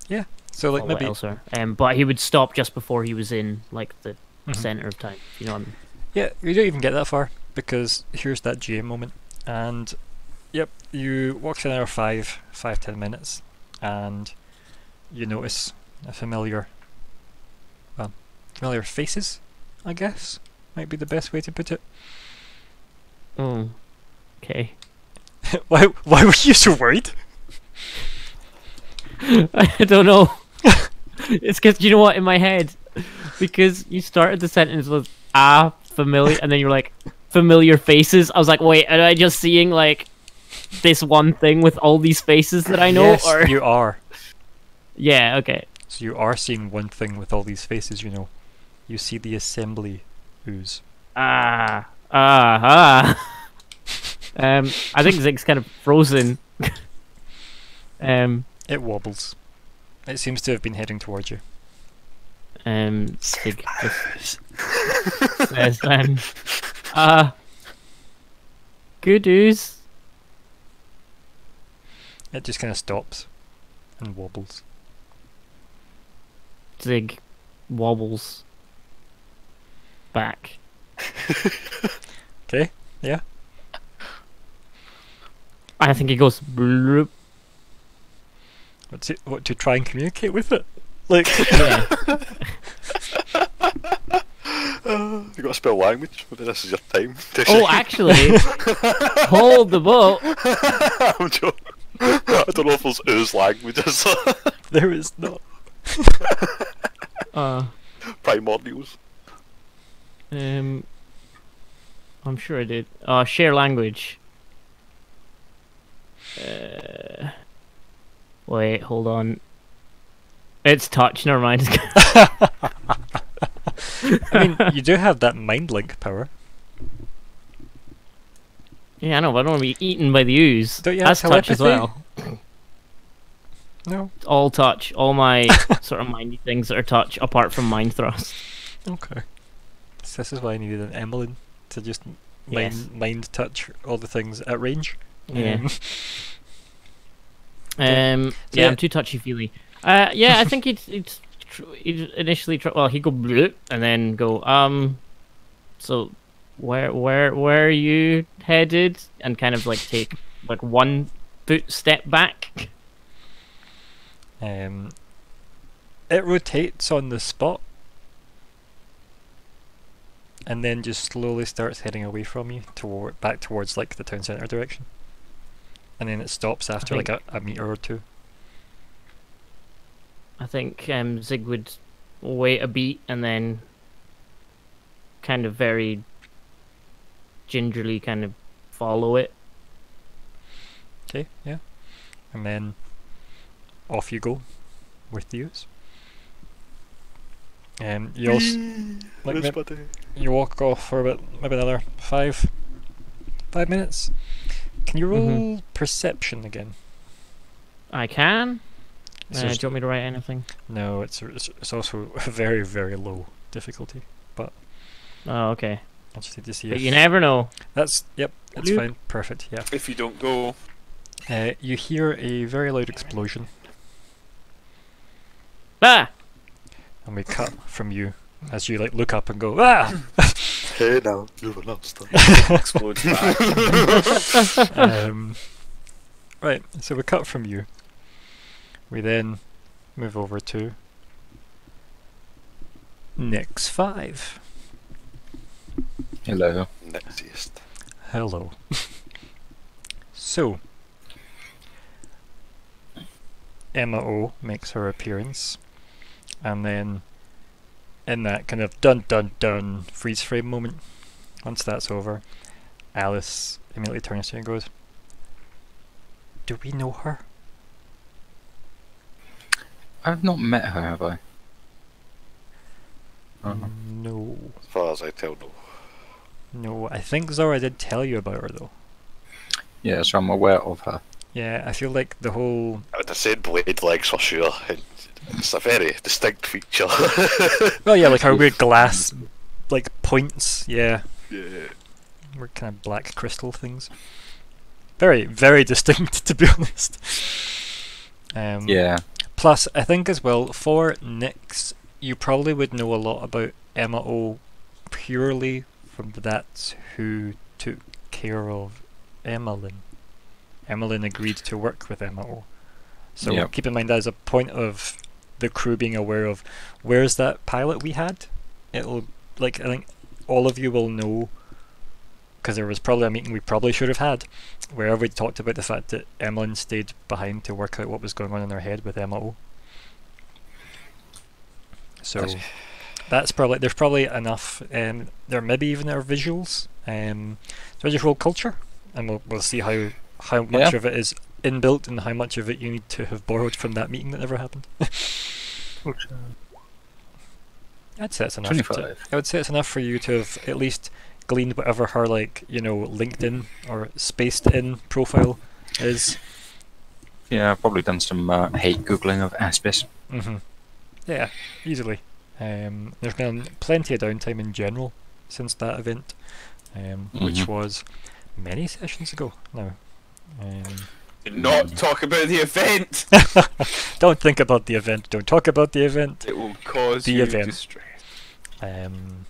yeah So like maybe elsewhere. Um, but he would stop just before he was in like the Mhm. center of town. You know what I mean? Yeah, you don't even get that far because here's that GM moment, and yep, you walk for another five, five, ten minutes, and you notice a familiar, well, familiar faces, I guess, might be the best way to put it. Oh. Okay. why? Why were you so worried? I don't know. it's because you know what in my head, because you started the sentence with ah familiar, and then you're like familiar faces. I was like, wait, am I just seeing like this one thing with all these faces that I know? yes, or you are. yeah, okay. So you are seeing one thing with all these faces. You know, you see the assembly ooze. Ah, ah, ah. Um, I think Zigg's kind of frozen. um, It wobbles. It seems to have been heading towards you. um, Zigg just says then, uh, good news. It just kind of stops and wobbles. Zig wobbles back. Okay, yeah. I think it goes bloop. What to, what to try and communicate with it? Like, Yeah. Uh, you got to spell language. Maybe this is your time. to oh, actually, hold the boat. I'm joking. I don't know if there's ooze languages. there is not. Uh, Primordials. um, I'm sure I did. Uh, share language. Uh, wait, hold on. It's touch. Never mind. I mean, you do have that mind link power. Yeah, I know, but I don't want to be eaten by the ooze. Don't you have That's touch as well. No. All touch. All my sort of mindy things that are touch, apart from mind thrust. Okay. So this is why I needed an Emmeline to just mind, Yes. mind touch all the things at range. Yeah. Um, Um, So yeah, yeah- I'm too touchy feely. Uh, yeah, I think he'd, he'd, tr- he'd initially try. Well, he'd go blue and then go. Um, so where where where are you headed? And kind of like take like one foot step back. um, it rotates on the spot and then just slowly starts heading away from you toward back towards like the town centre direction. And then it stops after like a, a meter or two. I think um, Zigg would wait a beat and then kind of very gingerly kind of follow it. Okay, yeah. And then off you go with the use. Um, you also, like, Miss mayb- my day. you walk off for about maybe another five five minutes. Can you roll Mhm. perception again? I can. It's Uh, do you want me to write anything? no, it's, it's it's also a very very low difficulty. But. Oh, okay. I'll just need to see But if you never know. that's yep, it's Bloop. fine, perfect, yeah. If you don't go, Uh, you hear a very loud explosion, Ah! and we cut from you as you like look up and go ah. Hey now, you will not stop. explodes back. um, right, so we cut from you. We then move over to Nyx 5. Hello. Nexiest. Hello. so, Emma O makes her appearance, and then in that kind of dun dun dun freeze frame moment, once that's over, Alice immediately turns to you and goes, Do we know her? I've not met her, have I? Uh-huh. No. As far as I tell, no. No, I think Zora did tell you about her though. Yeah, so I'm aware of her. Yeah, I feel like the whole. I would have said blade legs for sure. It- It's a very distinct feature. Well, yeah, like our weird glass, like points. Yeah, yeah. were kind of black crystal things. Very, very distinct, to be honest. Um, Yeah. Plus, I think as well for Nyx, you probably would know a lot about Emma O purely from the that's who took care of Emmeline. Emmeline agreed to work with Emma O. So Yep. keep in mind that as a point of the crew being aware of where's that pilot we had. It'll like I think all of you will know because there was probably a meeting we probably should have had where we talked about the fact that Emmeline stayed behind to work out what was going on in her head with Emma So that's probably there's probably enough. Um, there maybe even are visuals. Um, so I just roll culture, and we'll we'll see how how much Yeah. of it is inbuilt and how much of it you need to have borrowed from that meeting that never happened. I'd say it's enough. to- I would say it's enough for you to have at least gleaned whatever her like you know LinkedIn or spaced in profile is. Yeah, I've probably done some uh, hate googling of Aspis. hmm Yeah, easily. Um, there's been plenty of downtime in general since that event, um, which Mhm. was many sessions ago now. Um, Do not talk about the event. don't think about the event. Don't talk about the event. It will cause The you event. distress. Um,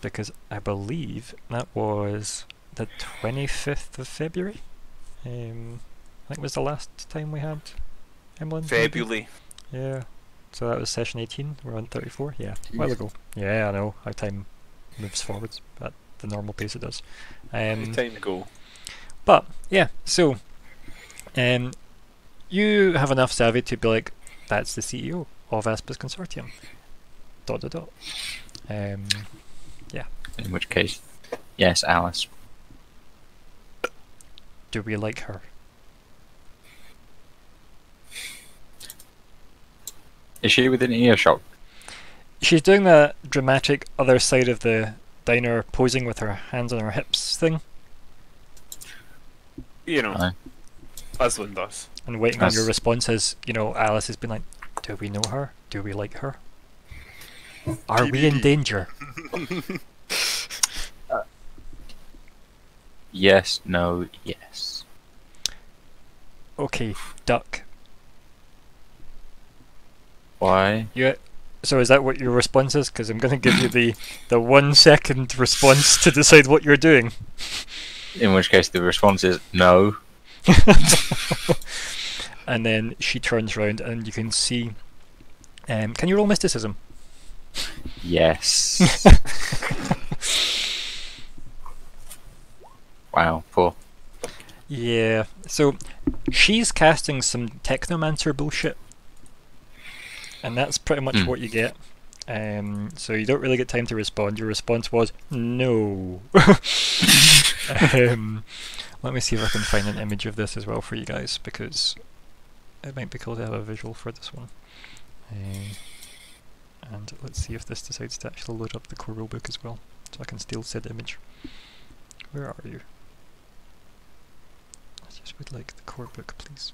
because I believe that was the 25th of February. Um, I think was the last time we had Emlyn. maybe? February. Yeah. So that was session 18. We're on 34. Yeah, a while ago. Yeah, I know how time moves forwards at the normal pace it does. Um, time to go. but yeah, so um, you have enough savvy to be like, that's the CEO of Aspis Consortium. Dot dot dot. Um, In which case, yes, Alice. do we like her? Is she within earshot? she's doing the dramatic other side of the diner, posing with her hands on her hips thing, You know, Aye. As one does. and waiting on your responses. You know, Alice has been like, "Do we know her? Do we like her? Are we in TBD. danger?" Yes, no, yes. Okay, duck. Why? You. So is that what your response is? Because I'm going to give you the the one second response to decide what you're doing. In which case the response is no. and then she turns around, and you can see. Um, can you roll mysticism? Yes. wow, poor. Yeah. So she's casting some technomancer bullshit, and that's pretty much Hmm. what you get. Um, so you don't really get time to respond. Your response was no. um, let me see if I can find an image of this as well for you guys because it might be cool to have a visual for this one. Um, and let's see if this decides to actually load up the core rulebook as well, so I can steal said image. Where are you? I just would like the core book, please.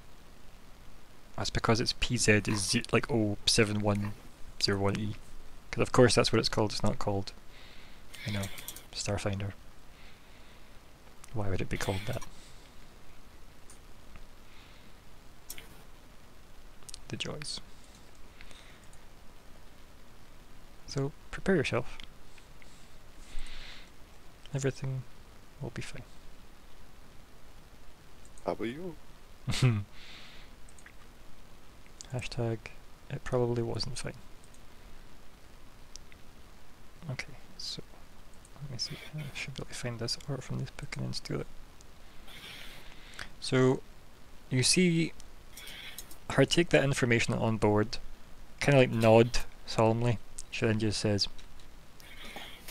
That's because it's PZ is like 07101E. Because of course that's what it's called, it's not called, you know, Starfinder. Why would it be called that? The joys. So, prepare yourself. Everything will be fine. How about you? Hashtag it probably wasn't fine. Okay, so let me see. I should to find this art from this book and then steal it. So you see her take that information on board, kind of like nod solemnly. She then just says,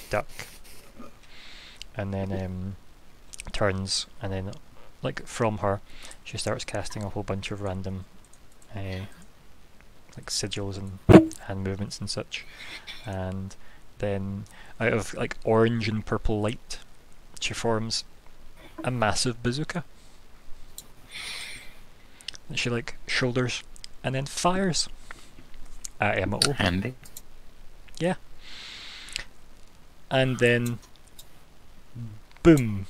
"Duck," and then um, turns, and then like from her, she starts casting a whole bunch of random uh, like sigils and hand movements and such. And then out of like orange and purple light, she forms a massive bazooka. And she like shoulders and then fires at Emma O. Handy. Yeah. And then boom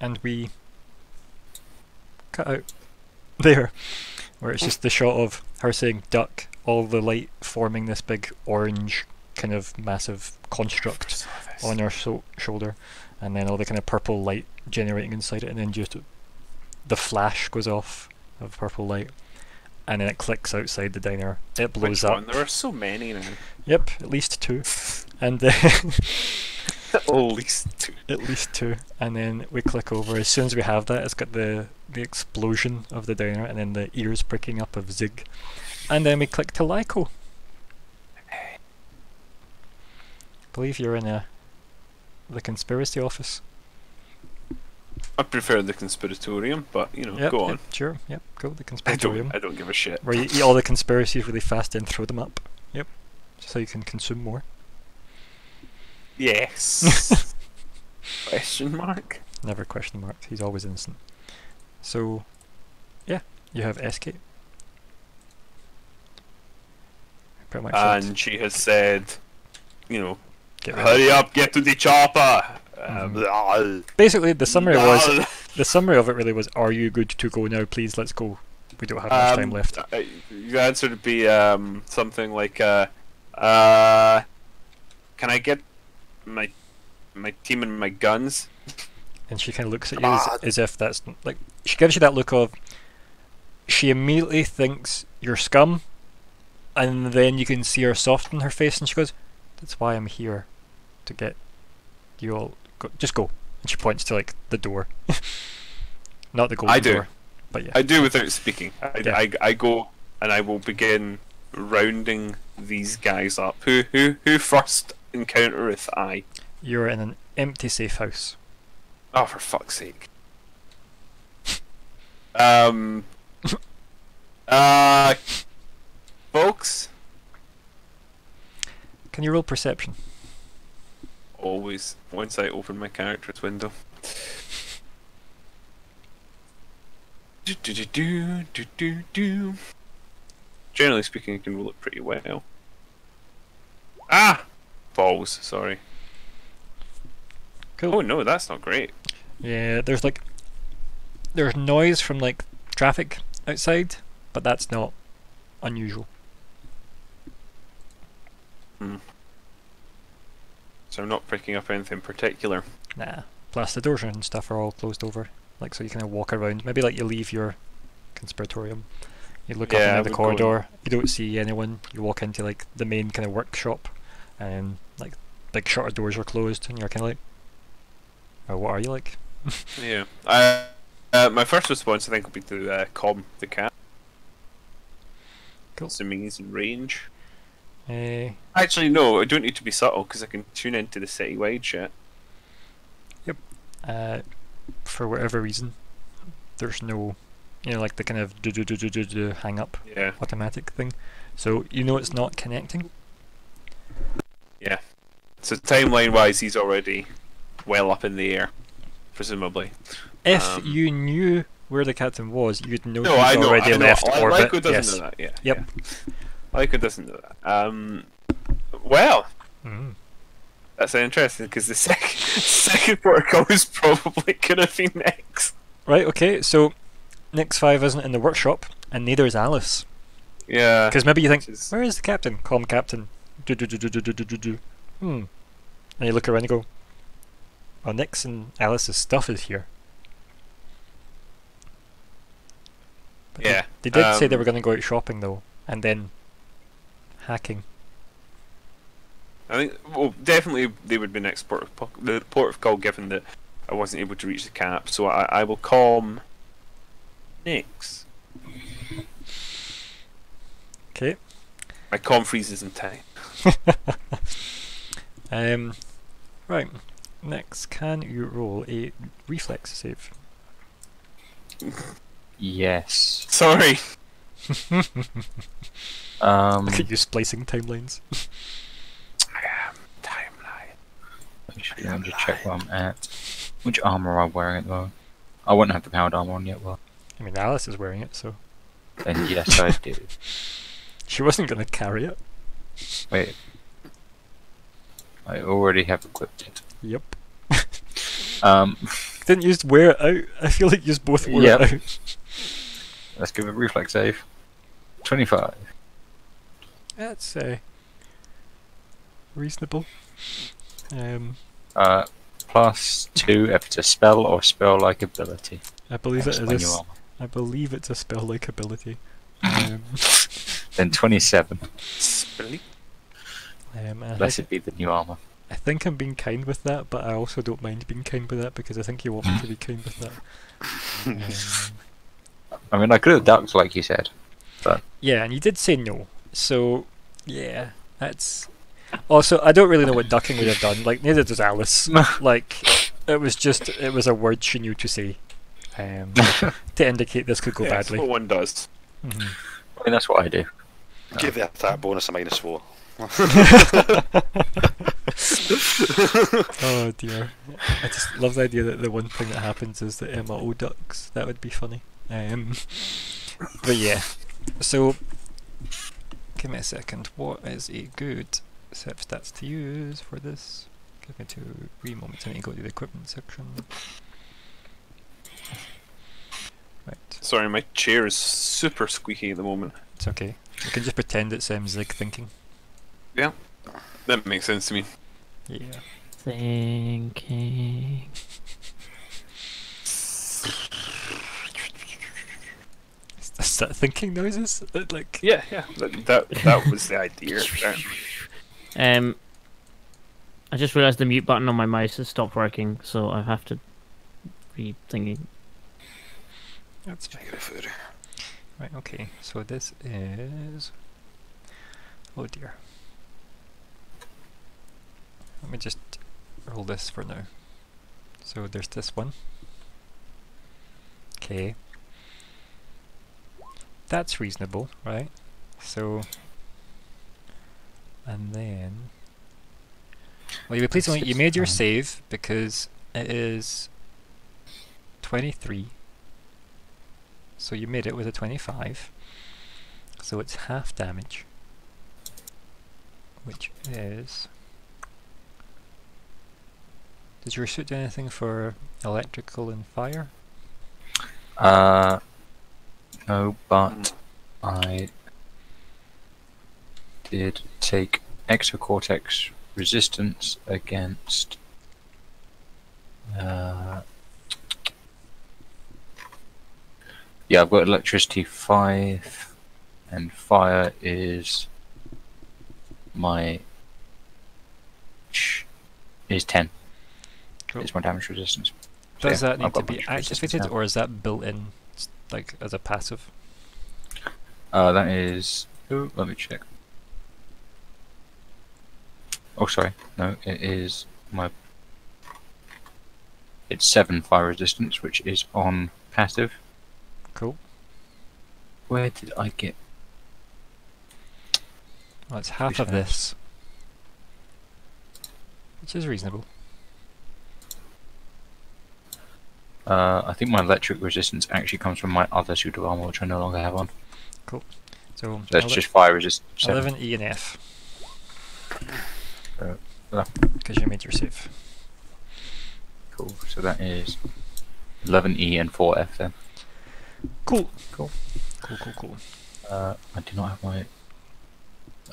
and we cut out there where it's just the shot of her saying duck all the light forming this big orange kind of massive construct on her so- shoulder and then all the kind of purple light generating inside it and then just the flash goes off of purple light and then it clicks outside the diner it blows Which up one? There are so many now. Yep, at least two. And then At least two. at least two. And then we click over. As soon as we have that, it's got the the explosion of the diner and then the ears pricking up of Zigg. And then we click to Lyko. I believe you're in a the conspiracy office. I prefer the conspiratorium, but you know, Yep, go on. yep, sure, yep, go the I conspiratorium. don't. I don't give a shit. Where you eat all the conspiracies really fast and throw them up. Yep. So you can consume more. Yes. Question mark. Never question marks. He's always innocent. So, yeah, you have escape. Pretty much. And she has said, you know, get hurry up, get to the chopper. Um, Basically, the summary was the summary of it really was: Are you good to go now? Please, let's go. We don't have much time Um, left. uh, Your answer would be um, something like, uh, uh, "Can I get my my team and my guns?" And she kind of looks at you as, as if that's like she gives you that look of. She immediately thinks you're scum, and then you can see her soften her face, and she goes, "That's why I'm here, to get you all. Go, just go." And she points to like the door, not the golden do. door, but yeah. I do without speaking. I, Yeah. I, I go and I will begin rounding these guys up. Who who who first encountereth I? You're in an empty safe house. Oh, for fuck's sake. Um. Uh. Folks, Can you roll perception? Always once I open my character's window. Do, do, do, do, do, do, do. Generally speaking, I can roll it pretty well. Ah! Balls, sorry. Cool. Oh no, that's not great. Yeah, there's like there's noise from like traffic outside, but that's not unusual. So I'm not picking up anything particular. Nah. Plus the doors and stuff are all closed over. Like so you of walk around. Maybe like you leave your conspiratorium. You look Yeah, up I into the would corridor. You don't see anyone. You walk into like the main kind of workshop, and like big shutter doors are closed, and you're kind of like, oh, what are you like? Yeah. Uh, uh, my first response, I think, will be to uh, calm the cat. Cool. Assuming he's in range. Uh, Actually, no, I don't need to be subtle because I can tune into the citywide shit. Yep. Uh, for whatever reason, there's no, you know, like the kind of do do do do do do hang up Yeah. automatic thing. So you know it's not connecting. Yeah. So timeline wise, he's already well up in the air, presumably. If Um, you knew where the captain was, you'd know No, he's I know. already I know. left Li- orbit. Lyko doesn't yes. know that. Yeah. Yep. Yeah. I doesn't do that. Um, well, mm. that's interesting because the second second protocol is probably going to be next. Right. Okay. So Nyx five isn't in the workshop, and neither is Alice. Yeah. Because maybe you think, is... where is the captain? Calm, captain. Do do do do do do do do. Hmm. And you look around and go, well, Nick's and Alice's stuff is here. But yeah. They, they did um, say they um, were going to go out shopping though, and then hacking. I think, well, definitely they would be next port of the port of call, given that I wasn't able to reach the cap. So I, I will calm Nyx. Okay. My calm freezes in time. Um. Right. Next, can you roll a reflex save? Yes. Sorry. Um, Look at you splicing timelines. I am timeline. actually, let me just check where I'm at. Which armor am I wearing at the moment? I wouldn't have the powered armor on yet. Well, I mean, Alice is wearing it, so then yes, I do. she wasn't going to carry it. Wait. I already have equipped it. Yep. Um, Didn't you just wear it out? I feel like you just both wore Yep. it out. let's give it a reflex save. 25. That's uh, reasonable. Um, Uh, plus 2 if it's a spell or spell like ability. I believe it Explain is. your armor. I believe it's a spell-like ability. Um, Then 27. Spilly. um, and I, Unless think, be the new armor. I think I'm being kind with that, but I also don't mind being kind with that because I think you want me to be kind with that. Um, I mean, I could have ducked, like you said. Yeah, and you did say no, so yeah, that's. Also, I don't really know what ducking would have done. Like, neither does Alice. like, it was just it was a word she knew to say, um, to indicate this could go Yeah, that's badly. what one does. Mhm. I mean, that's what I do. Give that attack bonus a minus four. Oh dear. I just love the idea that the one thing that happens is that Emma O ducks. That would be funny. Um, but yeah. So, give me a second. What is a good set of stats to use for this? Give me two three moments. I need to go to the equipment section. Right. Sorry, my chair is super squeaky at the moment. It's okay. You can just pretend it's um, Zigg thinking. Yeah, that makes sense to me. Yeah. Thinking. Is is that thinking noises? Like. Yeah, yeah. That that, that was the idea. Um, I just realised the mute button on my mouse has stopped working, so I have to be thinking. That's fine. Take it further. Right, okay, so this is. Oh dear. Let me just roll this for now. So there's this one. Okay. That's reasonable, right? So. And then. Well, you'll pleased to you made your save because it is 23. So you made it with a 25. So it's half damage. Which is. Does your suit do anything for electrical and fire? Uh, no, but I did take exocortex resistance against. Uh, yeah, I've got electricity five, and fire is my is ten. Cool. It's my damage resistance. So Does yeah, that I've need to be resistance activated or is that built in, like as a passive? Uh, that is. Oh, let me check. Oh, sorry. No, it is my. It's seven fire resistance, which is on passive. Cool. Where did I get? Well, it's half Which of half? this. Which is reasonable. Uh, I think my electric resistance actually comes from my other suit of armor, which I no longer have on. So So that's just fire resistance. 11 E and F. Uh, uh. Because you made your save. Cool. So that is 11E and 4F then. Cool. Cool. Cool, cool, cool. Uh, I do not have my.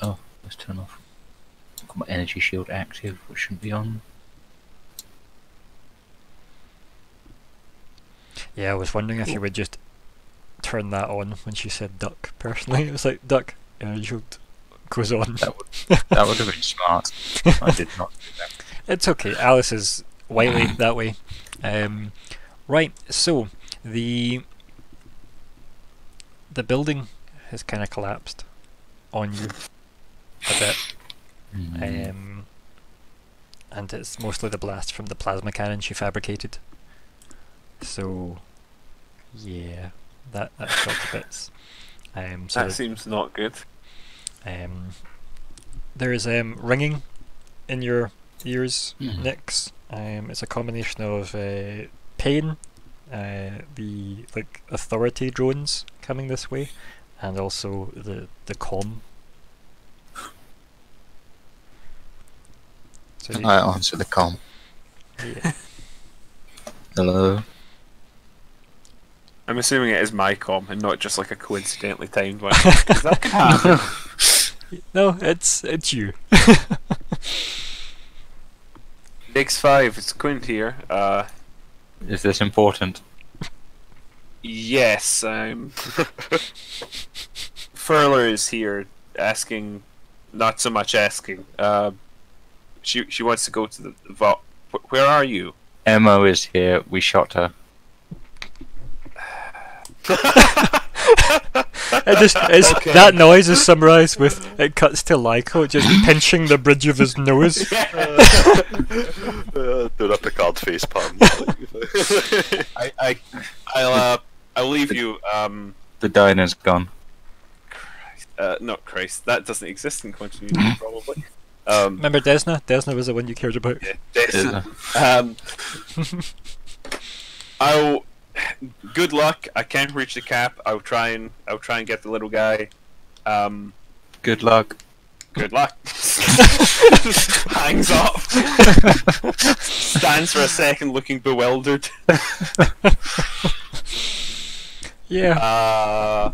Oh, let's turn off. I've got my energy shield active, which shouldn't be on. Yeah, I was wondering if you would just turn that on when she said duck, personally. It was like, duck, shield goes on. That would that would have been smart. I did not do that. It's okay. Alice is wily that way. Um, right. So the the building has kind of collapsed on you a bit, Mm. um, and it's mostly the blast from the plasma cannon she fabricated. So, yeah, that that shot to bits. Um, so That seems not good. um, there is um, ringing in your ears. Nyx. Um, it's a combination of uh, pain, uh, the like authority drones coming this way, and also the the com. So you- I answer the com. yeah. Hello. I'm assuming it is my com and not just like a coincidentally timed one. 'Cause that could happen. no, it's it's you. X five, it's Quint here. Uh, Is this important? yes, I'm. Furler is here, asking, not so much asking. Uh, she she wants to go to the vault. Where are you? Emma is here. We shot her. It just it's, Okay. that noise is summarized with it cuts to Lyko just pinching the bridge of his nose. uh, doing a Picard face palm. I, I I'll uh, I'll leave you. Um, The diner's gone. uh, not Christ, that doesn't exist in continuity probably. Um, Remember Desna? Desna was the one you cared about. yeah, Is Des- um, I'll. Good luck. I can't reach the cap. I'll try and I'll try and get the little guy. Um, Good luck. good luck. Hangs up. Stands for a second, looking bewildered. Yeah. Uh,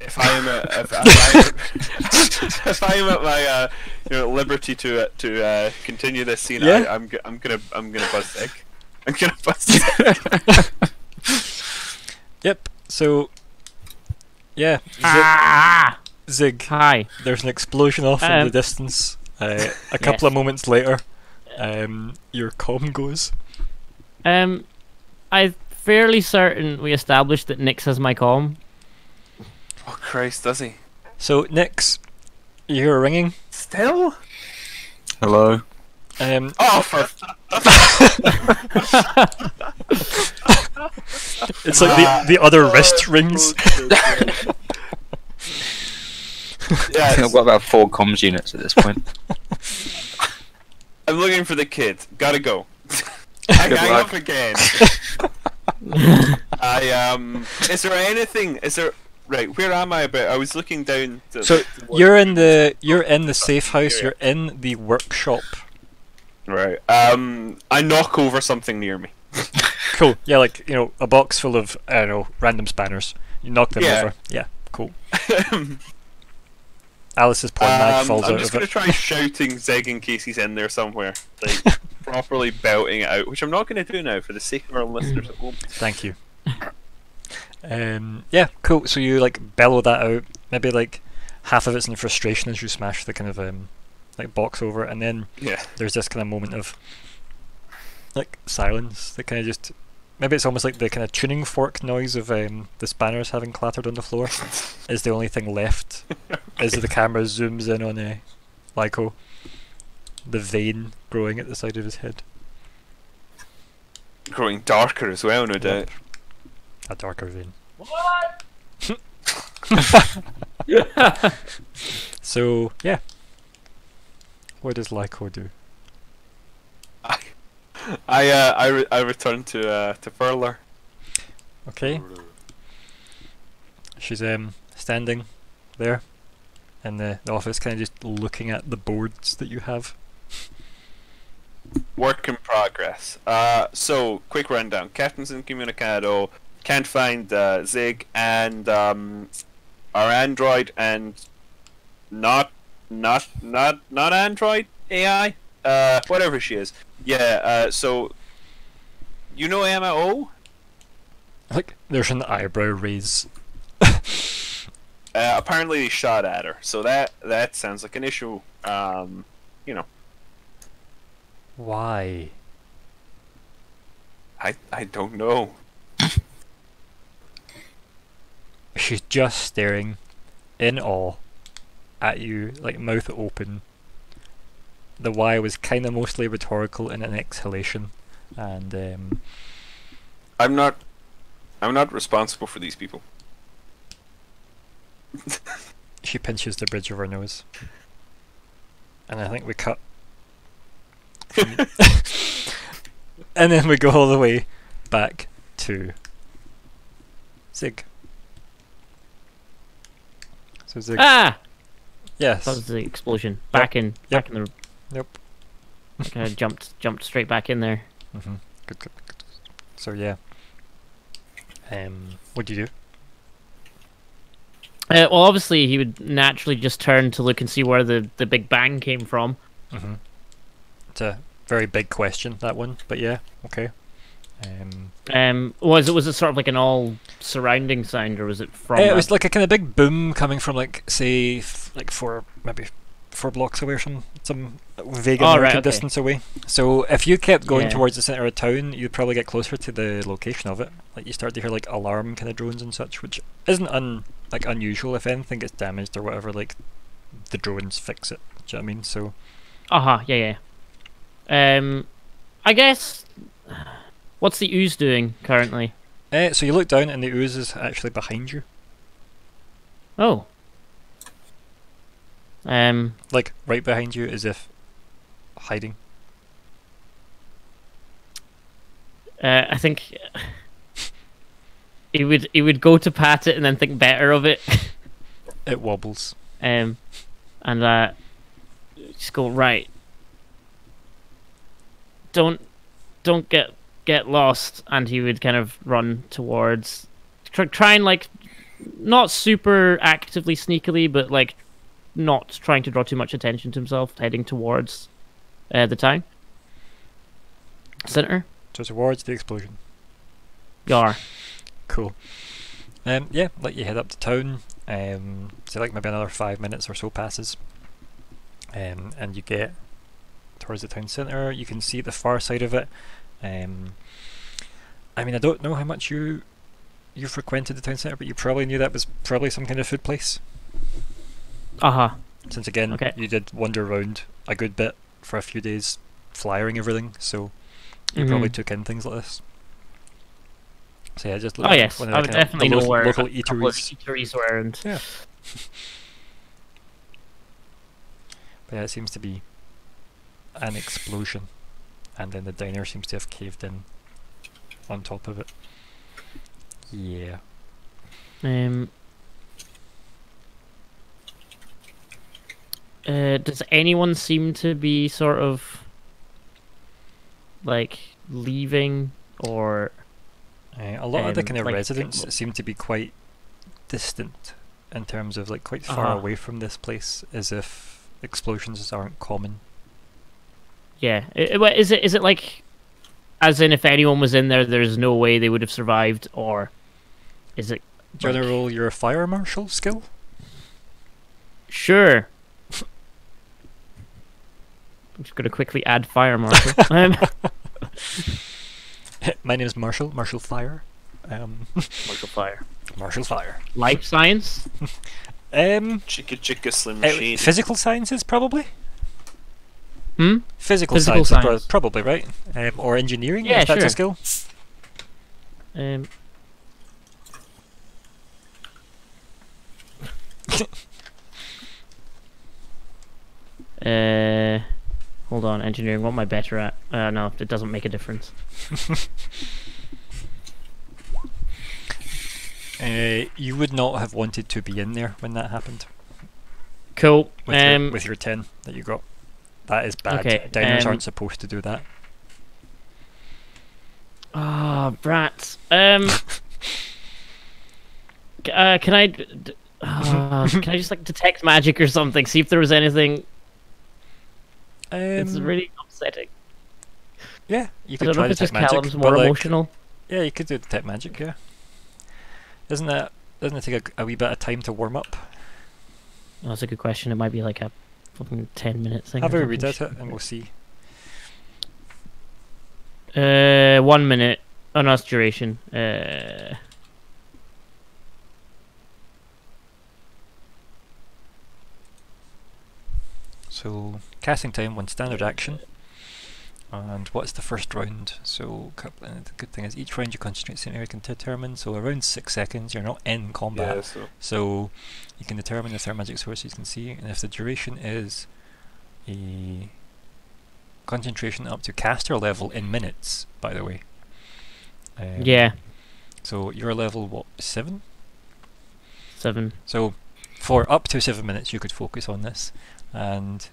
if I am at, if, if, I, if I am at my uh, you know, liberty to uh, to uh, continue this scene, Yeah. I, I'm g- I'm gonna I'm gonna buzz sick. I'm gonna buzz sick. Yep. So, yeah, Zigg, Ah! Zigg. Hi. There's an explosion off in the Um, distance. Uh, a couple of moments later, um, your com goes. Um, I'm fairly certain we established that Nyx has my com. oh Christ, does he? So, Nyx, you hear a ringing. Still? Hello. Um, Oh, for it's like the the other wrist rings. I think I've got about four comms units at this point. I'm looking for the kid. Gotta go. I Good hang luck. up again. I um. Is there anything? Is there? Right. Where am I? About? I was looking down. The, So the- what- you're in the you're in the safe house. You're in the workshop. Right. Um. I knock over something near me. Cool. Yeah, like you know, a box full of I don't know random spanners. You knock them Yeah. over. Yeah. Cool. Alice's porn mag Um, falls I'm out just of gonna it. try shouting Zigg in case he's in there somewhere, like properly belting it out, which I'm not gonna do now for the sake of our listeners at home. Thank you. um, yeah, cool. So you like bellow that out. Maybe like half of it's in frustration as you smash the kind of um, like box over, it, and then Yeah. there's this kind of moment of like silence that kind of just maybe it's almost like the kind of tuning fork noise of um, the spanners having clattered on the floor is the only thing left as the camera zooms in on a Lyko the vein growing at the side of his head Growing darker as well, no doubt. a darker vein What? so yeah what does Lyko do I, I, uh, I, re- I return to, uh, to Furler. okay she's um standing there in the, the office kind of just looking at the boards that you have Work in progress. Uh, so, quick rundown. Captain's incommunicado. Can't find uh, Zigg and um, our android and not not not not android AI. Uh, whatever she is. Yeah. Uh, so you know Emma O. Like there's an eyebrow raise. Uh, apparently they shot at her. So that that sounds like an issue. Um, you know, Why? I I don't know. She's just staring in awe at you, like mouth open. The why was kind of mostly rhetorical in an exhalation, and um, I'm not. I'm not responsible for these people. she pinches the bridge of her nose. And I think we cut. and then we go all the way back to Zigg. So Zigg, ah, yes, that was the explosion. Back in, Yep. back in the. Yep. Kind of jumped, jumped straight back in there. hmm Good, good, good. So yeah. Um, what do you do? Uh, well, obviously, he would naturally just turn to look and see where the, the big bang came from. hmm It's a very big question that one, but yeah, okay. Um, Um, was it was it sort of like an all surrounding sound, or was it from? it was like a kind of big boom coming from like say like four maybe four blocks away or some some vague Oh, right, okay. distance away. So if you kept going Yeah. towards the center of town, you'd probably get closer to the location of it. Like you start to hear like alarm kind of drones and such, which isn't un like unusual. If anything gets damaged or whatever, like the drones fix it. Do you know what I mean? So Uh huh. Yeah, yeah. Um, I guess. What's the ooze doing currently? Eh, so you look down and the ooze is actually behind you, Oh. Um. like right behind you, as if hiding. Uh, I think he would he would go to pat it and then think better of it. It wobbles. um, and uh, just go right. Don't don't get get lost, and he would kind of run towards, try, try and like, not super actively sneakily, but like, not trying to draw too much attention to himself, heading towards uh, the town center. So towards the explosion. Yar. Cool. Um, yeah, let you head up to town. Um, so like maybe another five minutes or so passes, um, and you get towards the town centre. You can see the far side of it. Um, I mean, I don't know how much you you frequented the town centre, but you probably knew that was probably some kind of food place. Uh huh. Since again, Okay. you did wander around a good bit for a few days, flyering everything, so you Mhm. probably took in things like this. So yeah, just look Oh yes, I would definitely know local, where local a couple of eateries. eateries were, and Yeah. But yeah, it seems to be an explosion, and then the diner seems to have caved in on top of it. Yeah. Um. Uh, does anyone seem to be sort of like leaving or Uh, a lot of the Um, kind of like, residents seem to be quite distant in terms of like quite far Uh-huh. away from this place, as if explosions aren't common. yeah? I- I- what- Is it is it like, as in if anyone was in there, there's no way they would have survived, or is it Do you want like- roll your fire marshal skill? Sure. I'm just gonna quickly add fire marshal. um, My name is Marshall, Marshall Fire. Um, marshal fire. Marshall Fire. Life science. Um, Chicka chicka slim uh, shady. physical sciences, probably. Hmm. Physical, Physical sciences, pro- science. probably right. Um, or engineering, Yeah, if that's sure. a skill. Um. uh, hold on, engineering. What am I better at? Uh, no, it doesn't make a difference. Uh, you would not have wanted to be in there when that happened Cool. with, um, your, with your ten that you got. That is bad. okay, Diners um, aren't supposed to do that. Ah, brats. Um. uh, can I... uh, can I just like detect magic or something? See if there was anything. Um, It's really upsetting. yeah, you I don't know try if it's detect just magic, Calum's more like, emotional. Yeah, you could do detect magic. Yeah, isn't that doesn't it take a, a wee bit of time to warm up? Oh, that's a good question. It might be like a fucking ten minute thing. Have or a read at it, and we'll see. Uh, one minute. Oh no, it's duration. Uh, So casting time, one standard action. And what's the first round? So coup- uh, the good thing is each round you concentrate the same area can determine. So around six seconds, you're not in combat. Yeah, so So you can determine the third magic source you can see, and if the duration is a concentration up to caster level in minutes, by the way. Um, yeah, So you're level what seven? seven. So for up to seven minutes, you could focus on this, and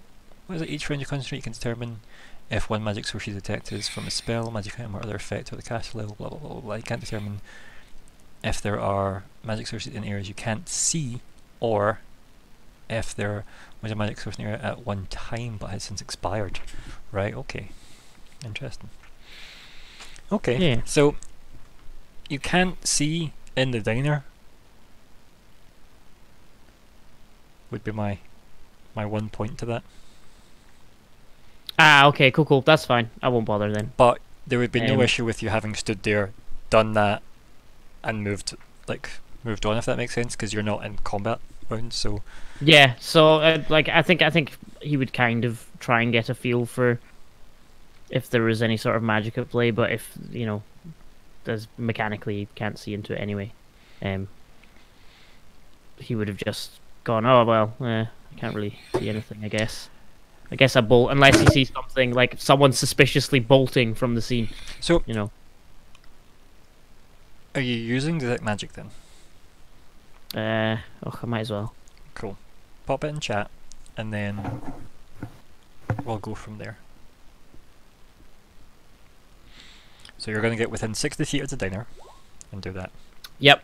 it? Each round you concentrate, you can determine if one magic source you detect is from a spell, magic item, or other effect or the caster level. Blah blah blah. blah, blah. You can't determine if there are magic sources in areas you can't see, or if there was a magic source in area at one time but has since expired. Right? Okay. Interesting. Okay. Yeah. So you can't see in the diner. Would be my my one point to that. Ah, okay, cool, cool. That's fine. I won't bother then. But there would be no Um, issue with you having stood there, done that, and moved like moved on if that makes sense because you're not in combat rounds. So Yeah. So, uh, like, I think I think he would kind of try and get a feel for if there was any sort of magic at play, but if you know, there's mechanically you can't see into it anyway. Um, he would have just gone, oh well, eh, I can't really see anything. I guess. I guess I bolt unless he sees something like someone suspiciously bolting from the scene. so You know. are you using detect magic then? Uh, oh, I might as well. Cool. Pop it in chat, and then we'll go from there. So you're going to get within 60 feet of the diner and do that. Yep.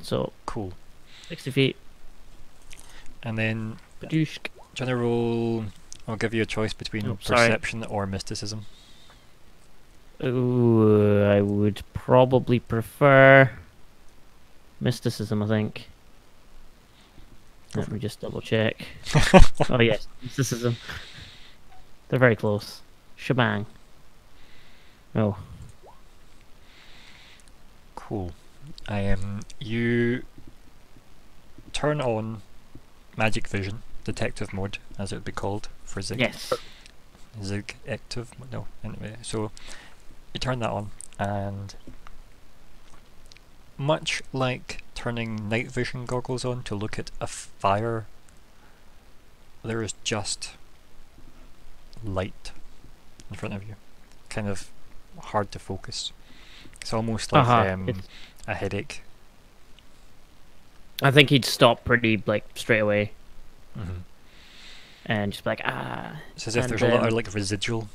So Cool. sixty feet. And then Badoosh. Do you want to roll? I'll give you a choice between Oh, sorry. perception or mysticism. Ooh, I would probably prefer mysticism. I think. Go Let me just double check. oh yes, mysticism. They're very close. Shebang. Oh, Cool. Um, you turn on magic vision, detective mode, as it would be called for Zigg. yes. Zig active. No, anyway. So you turn that on, and much like turning night vision goggles on to look at a fire, there is just light in front of you, kind of hard to focus. It's almost like Uh-huh, um, it's- a headache. I think he'd stop pretty like straight away hmm and just be like, ah. It's as if And, there's a lot of like residual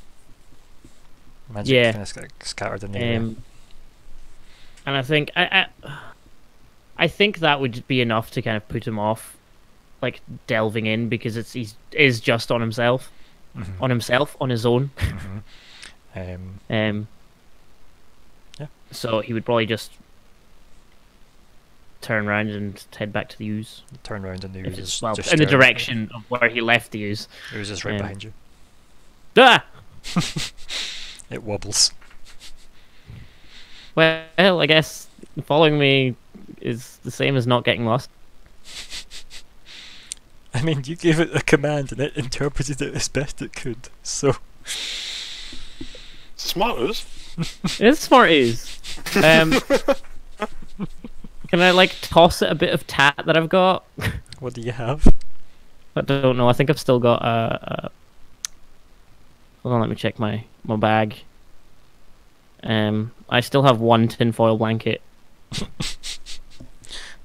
magic Yeah. kind of scattered in the air. Um, and I think I, I, I think that would be enough to kind of put him off, like delving in because it's he's is just on himself, Mhm, on himself, on his own. mhm. Um, Um. Yeah. So he would probably just turn around and head back to the ooze. turn around and the If ooze is well just in the staring. direction of where he left the ooze. The ooze is right um, behind you. Ah! It wobbles. Well, I guess following me is the same as not getting lost. I mean, you gave it a command and it interpreted it as best it could. So Smart ooze. It's smart ooze. Um, can I like toss it a bit of tat that I've got? what do you have? I don't know. I think I've still got a. Uh, hold on, let me check my my bag. Um, I still have one tinfoil blanket.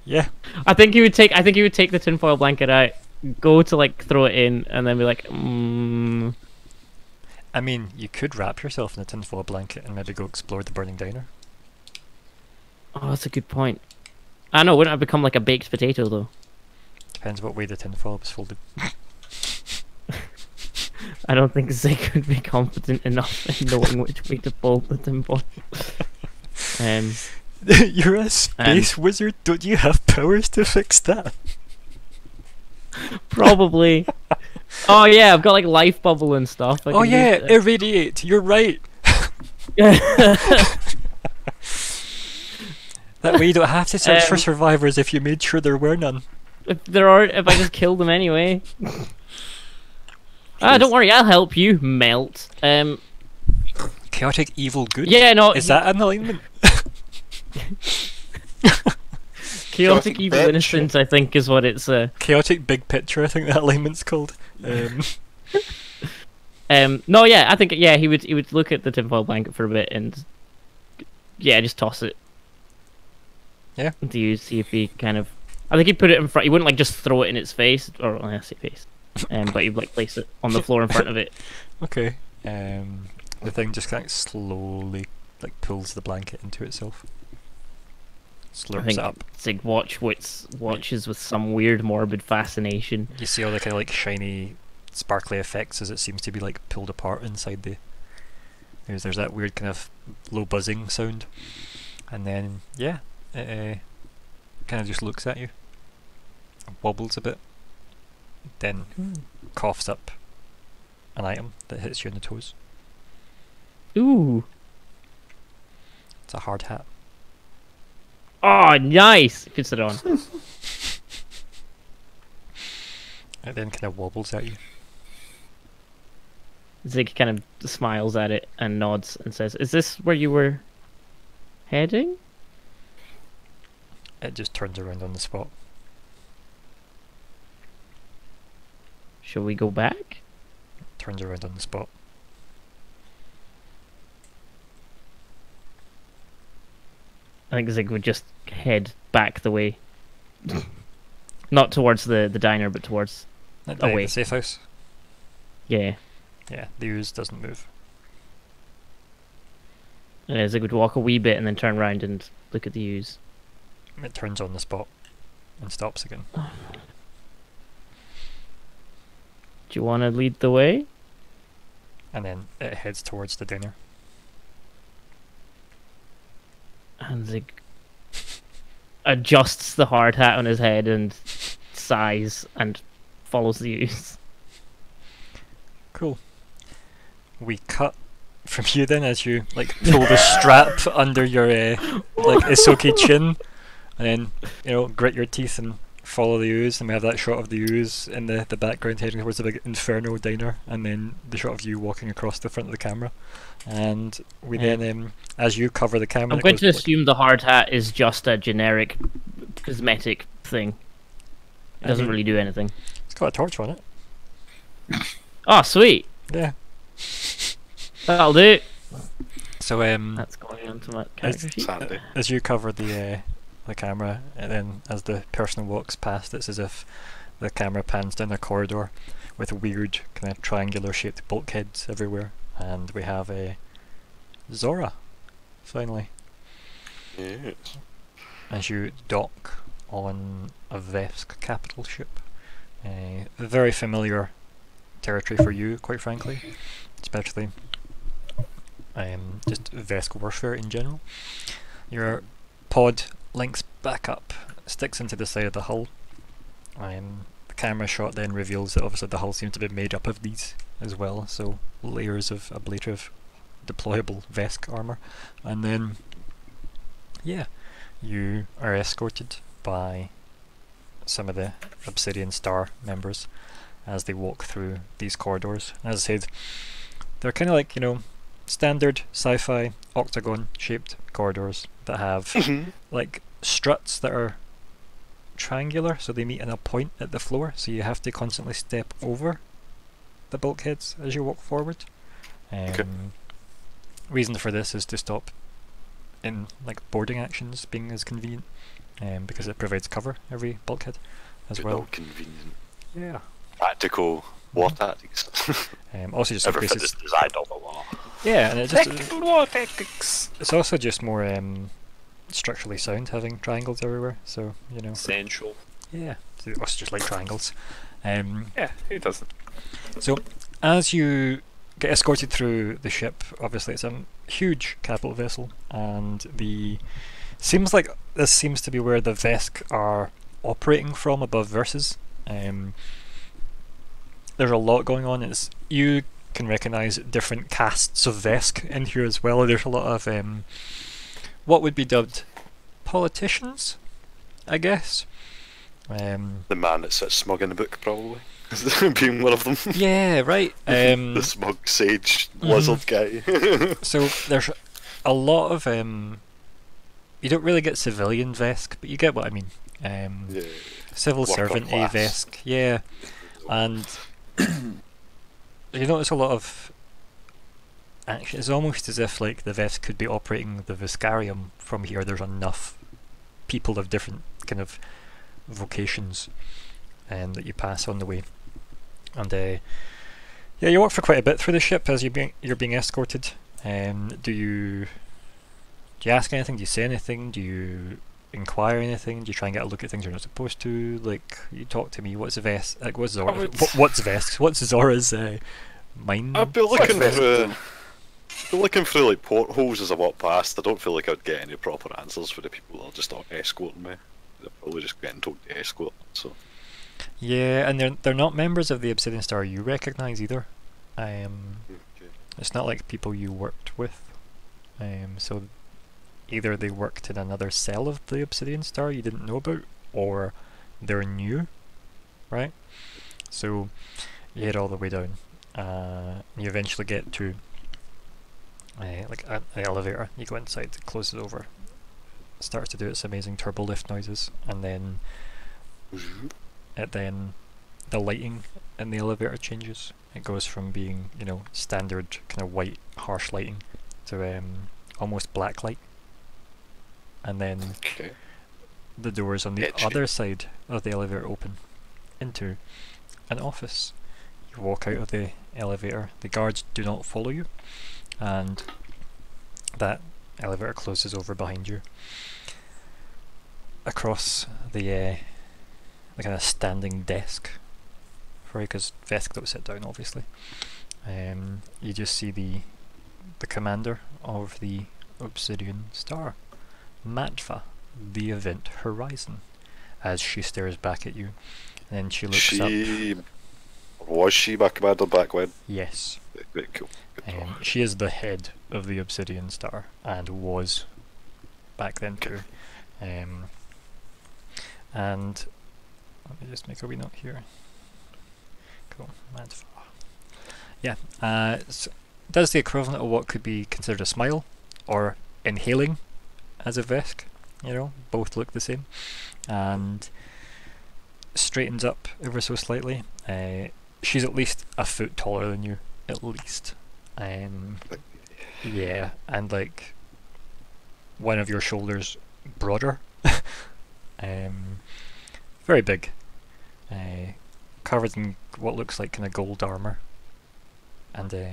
Yeah, I think he would take. I think he would take the tinfoil blanket out, go to like throw it in, and then be like, mm, I mean, you could wrap yourself in a tinfoil blanket and maybe go explore the burning diner. "Oh, that's a good point." I know. Wouldn't I become like a baked potato though? Depends what way the tinfoil was folded. I don't think Zigg would be confident enough in knowing which way to fold the tinfoil. Um, You're a space wizard. Don't you have powers to fix that? probably. oh yeah, I've got like life bubble and stuff. I oh yeah, irradiate. You're right. That way you don't have to search for Um, survivors if you made sure there were none. if there are, if I just kill them anyway. ah, don't worry, I'll help you melt. Um, Chaotic evil good. yeah, no, Is that an alignment? chaotic Chaotic evil bitch? innocence? I think is what it's. Uh, Chaotic big picture. I think that alignment's called. Um, um, no, yeah, I think yeah, he would he would look at the tinfoil blanket for a bit and yeah, just toss it. Yeah. To use, see if he kind of. I think he'd put it in front. He wouldn't like just throw it in its face, or well, I say face, um, but he'd like place it on the floor in front of it. okay. Um, the thing just kind of slowly like pulls the blanket into itself. Slurps I think it up. Zigg watch wits watches with some weird morbid fascination. You see all the kind of like shiny, sparkly effects as it seems to be like pulled apart inside the. There's there's that weird kind of low buzzing sound, and then yeah, it uh, kind of just looks at you, wobbles a bit, then coughs up an item that hits you in the toes. Ooh, It's a hard hat. oh, nice! Puts it on. It then kind of wobbles at you. Zigg kind of smiles at it and nods and says, "Is this where you were heading?" It just turns around on the spot. Shall we go back? Turns around on the spot. I think Zigg would just head back the way, not towards the the diner, but towards Away. the safe house. yeah. Yeah, the ooze doesn't move. And Zigg would walk a wee bit and then turn around and look at the ooze. It turns on the spot and stops again. Do you want to lead the way? And then it heads towards the dinner. And Zigg adjusts the hard hat on his head and sighs and follows the ooze. Cool. We cut from you then as you like pull the strap under your uh, like Ysoki chin, and then you know grit your teeth and follow the ooze, and we have that shot of the ooze in the the background heading towards the big inferno diner, and then the shot of you walking across the front of the camera, and we Yeah. then um, as you cover the camera. I'm going goes to like- assume the hard hat is just a generic cosmetic thing. It doesn't mean- really do anything. It's got a torch on it. Oh, sweet. Yeah, That'll do. So um, That's going onto my character sheet. As you cover the uh, the camera, and then as the person walks past, it's as if the camera pans down a corridor with weird kind of triangular shaped bulkheads everywhere, and we have a Zora finally Yes. as you dock on a Vesk capital ship. a very familiar territory for you, quite frankly, especially um, just Vesk warfare in general. Your pod links back up, sticks into the side of the hull. Um, the camera shot then reveals that obviously the hull seems to be made up of these as well, so layers of ablative deployable Vesk armor. And then, yeah, you are escorted by some of the Obsidian Star members as they walk through these corridors. As I said, they're kind of like, you know, standard sci fi octagon shaped corridors that have like struts that are triangular, so they meet in a point at the floor, so you have to constantly step over the bulkheads as you walk forward. Um, Okay. Reason for this is to stop in like boarding actions being as convenient, um, because it provides cover every bulkhead as Good well. convenient. Yeah. Practical war tactics. Um, also just in Everything case is designed on the law. yeah, and it just Tactical war tactics. it's also just more um, structurally sound having triangles everywhere. So you know, Essential. yeah, also just like triangles. Um, Yeah, who doesn't? So, as you get escorted through the ship, obviously it's a huge capital vessel, and the seems like this seems to be where the Vesk are operating from above Verces. Um, there's a lot going on. It's you can recognise different casts of Vesk in here as well. There's a lot of um, what would be dubbed politicians, I guess. Um, The man that sits smug in the book, probably. Being one of them. yeah, right. Um, the smug sage lizard guy. So there's a lot of um. You don't really get civilian Vesk, but you get what I mean. Um, yeah. Civil Worker servant A. Vesk, yeah, and you notice a lot of action. It's almost as if like the Vesk could be operating the Veskarium from here. There's enough people of different kind of vocations, um, that you pass on the way, and uh, yeah, you walk for quite a bit through the ship as you're being you're being escorted. Um, do you do you ask anything? Do you say anything? Do you inquire anything? Do you try and get a look at things you're not supposed to? Like, you talk to me. What's Vest? Like, what's Zora? would- What, what's Vest? What's Zora's uh, mind? I'd be looking best through, be looking through like portholes as I walk past. I don't feel like I'd get any proper answers for the people that are just escorting me. They're probably just getting told to escort. So Yeah, and they're they're not members of the Obsidian Star you recognise either. Um, okay. it's not like people you worked with. Um, so either they worked in another cell of the Obsidian Star you didn't know about, or they're new, right? So you head all the way down. Uh, you eventually get to uh, like an elevator. You go inside, it closes over, starts to do its amazing turbo lift noises, and then it then the lighting in the elevator changes. It goes from being, you know, standard kind of white harsh lighting to um, almost black light. And then Okay. the doors on the Edgy. other side of the elevator open into an office. You walk out of the elevator, the guards do not follow you, and that elevator closes over behind you. Across the uh, the kind of standing desk for you, because Vesk don't sit down, obviously. Um, you just see the the commander of the Obsidian Star, Matva, the Event Horizon, as she stares back at you, and then she looks up. She was she my commander back when? Yes, Very cool. Um, she is the head of the Obsidian Star, and was back then too. Um, and let me just make a wee note here. Cool. Yeah, uh, s does the equivalent of what could be considered a smile, or inhaling, as a Vesk. You know, both look the same, and straightens up ever so slightly. Uh, she's at least a foot taller than you, at least. Um, yeah, and like one of your shoulders broader. um, very big. Uh, covered in what looks like kind of gold armor. And uh,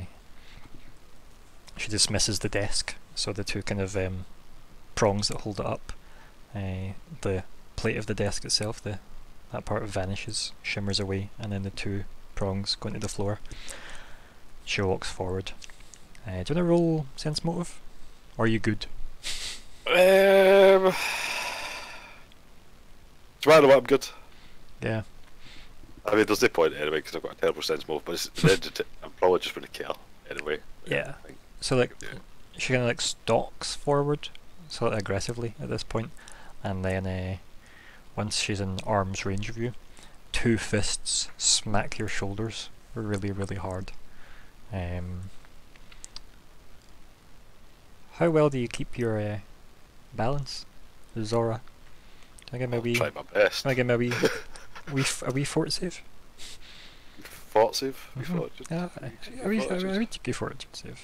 she dismisses the desk, so the two kind of um, prongs that hold it up, uh, the plate of the desk itself, the that part vanishes, shimmers away, and then the two prongs go into the floor. She walks forward. Uh, do you want to roll sense motive? Or are you good? Um, do you matter what? I'm good. Yeah. I mean, there's no point anyway because I've got a terrible sense move, but it's, at the end of the- I'm probably just going to kill anyway. Yeah. So like, she kind of like stalks forward, so like, aggressively at this point, and then uh, once she's in arm's range of you, two fists smack your shoulders really, really hard. Um, how well do you keep your uh, balance, Zora? Can I get I'll maybe? try my best. Can I get maybe? we f- a wee fort save? Fort save? We Mhm. fought just- Yeah, we I, just I, I, fought I, just- I would go for it save.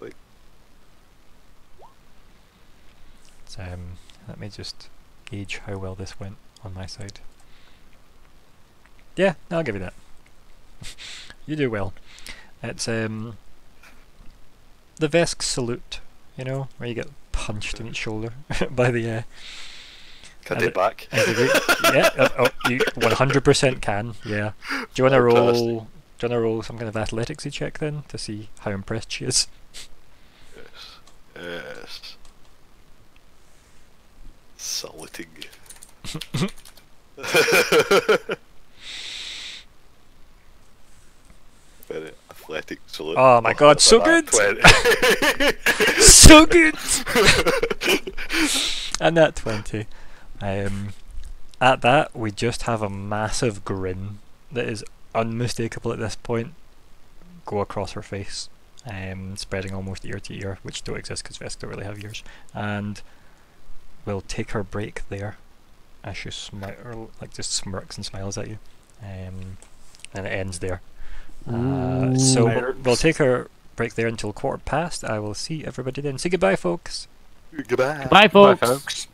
Like- So, um, let me just gauge how well this went on my side. Yeah, I'll give you that. you do well. It's um the Vesk salute, you know, where you get punched in each shoulder by the uh, Can it- back? yeah, uh, oh, you 100% can. Yeah. Do you want to roll? Do you want to roll some kind of athleticsy check then to see how impressed she is? Yes. Yes. Saluting. Very athletic salute. Oh my God, so good! so good. and at 20. Um, at that, we just have a massive grin that is unmistakable at this point go across her face, um, spreading almost ear to ear, which don't exist because Vesk don't really have ears. And we'll take her break there as she smi- or like just smirks and smiles at you. Um, and it ends there. Uh, so we'll, we'll take our break there until quarter past. I will see everybody then. Say goodbye, folks. Goodbye. Bye, Bye, folks. folks.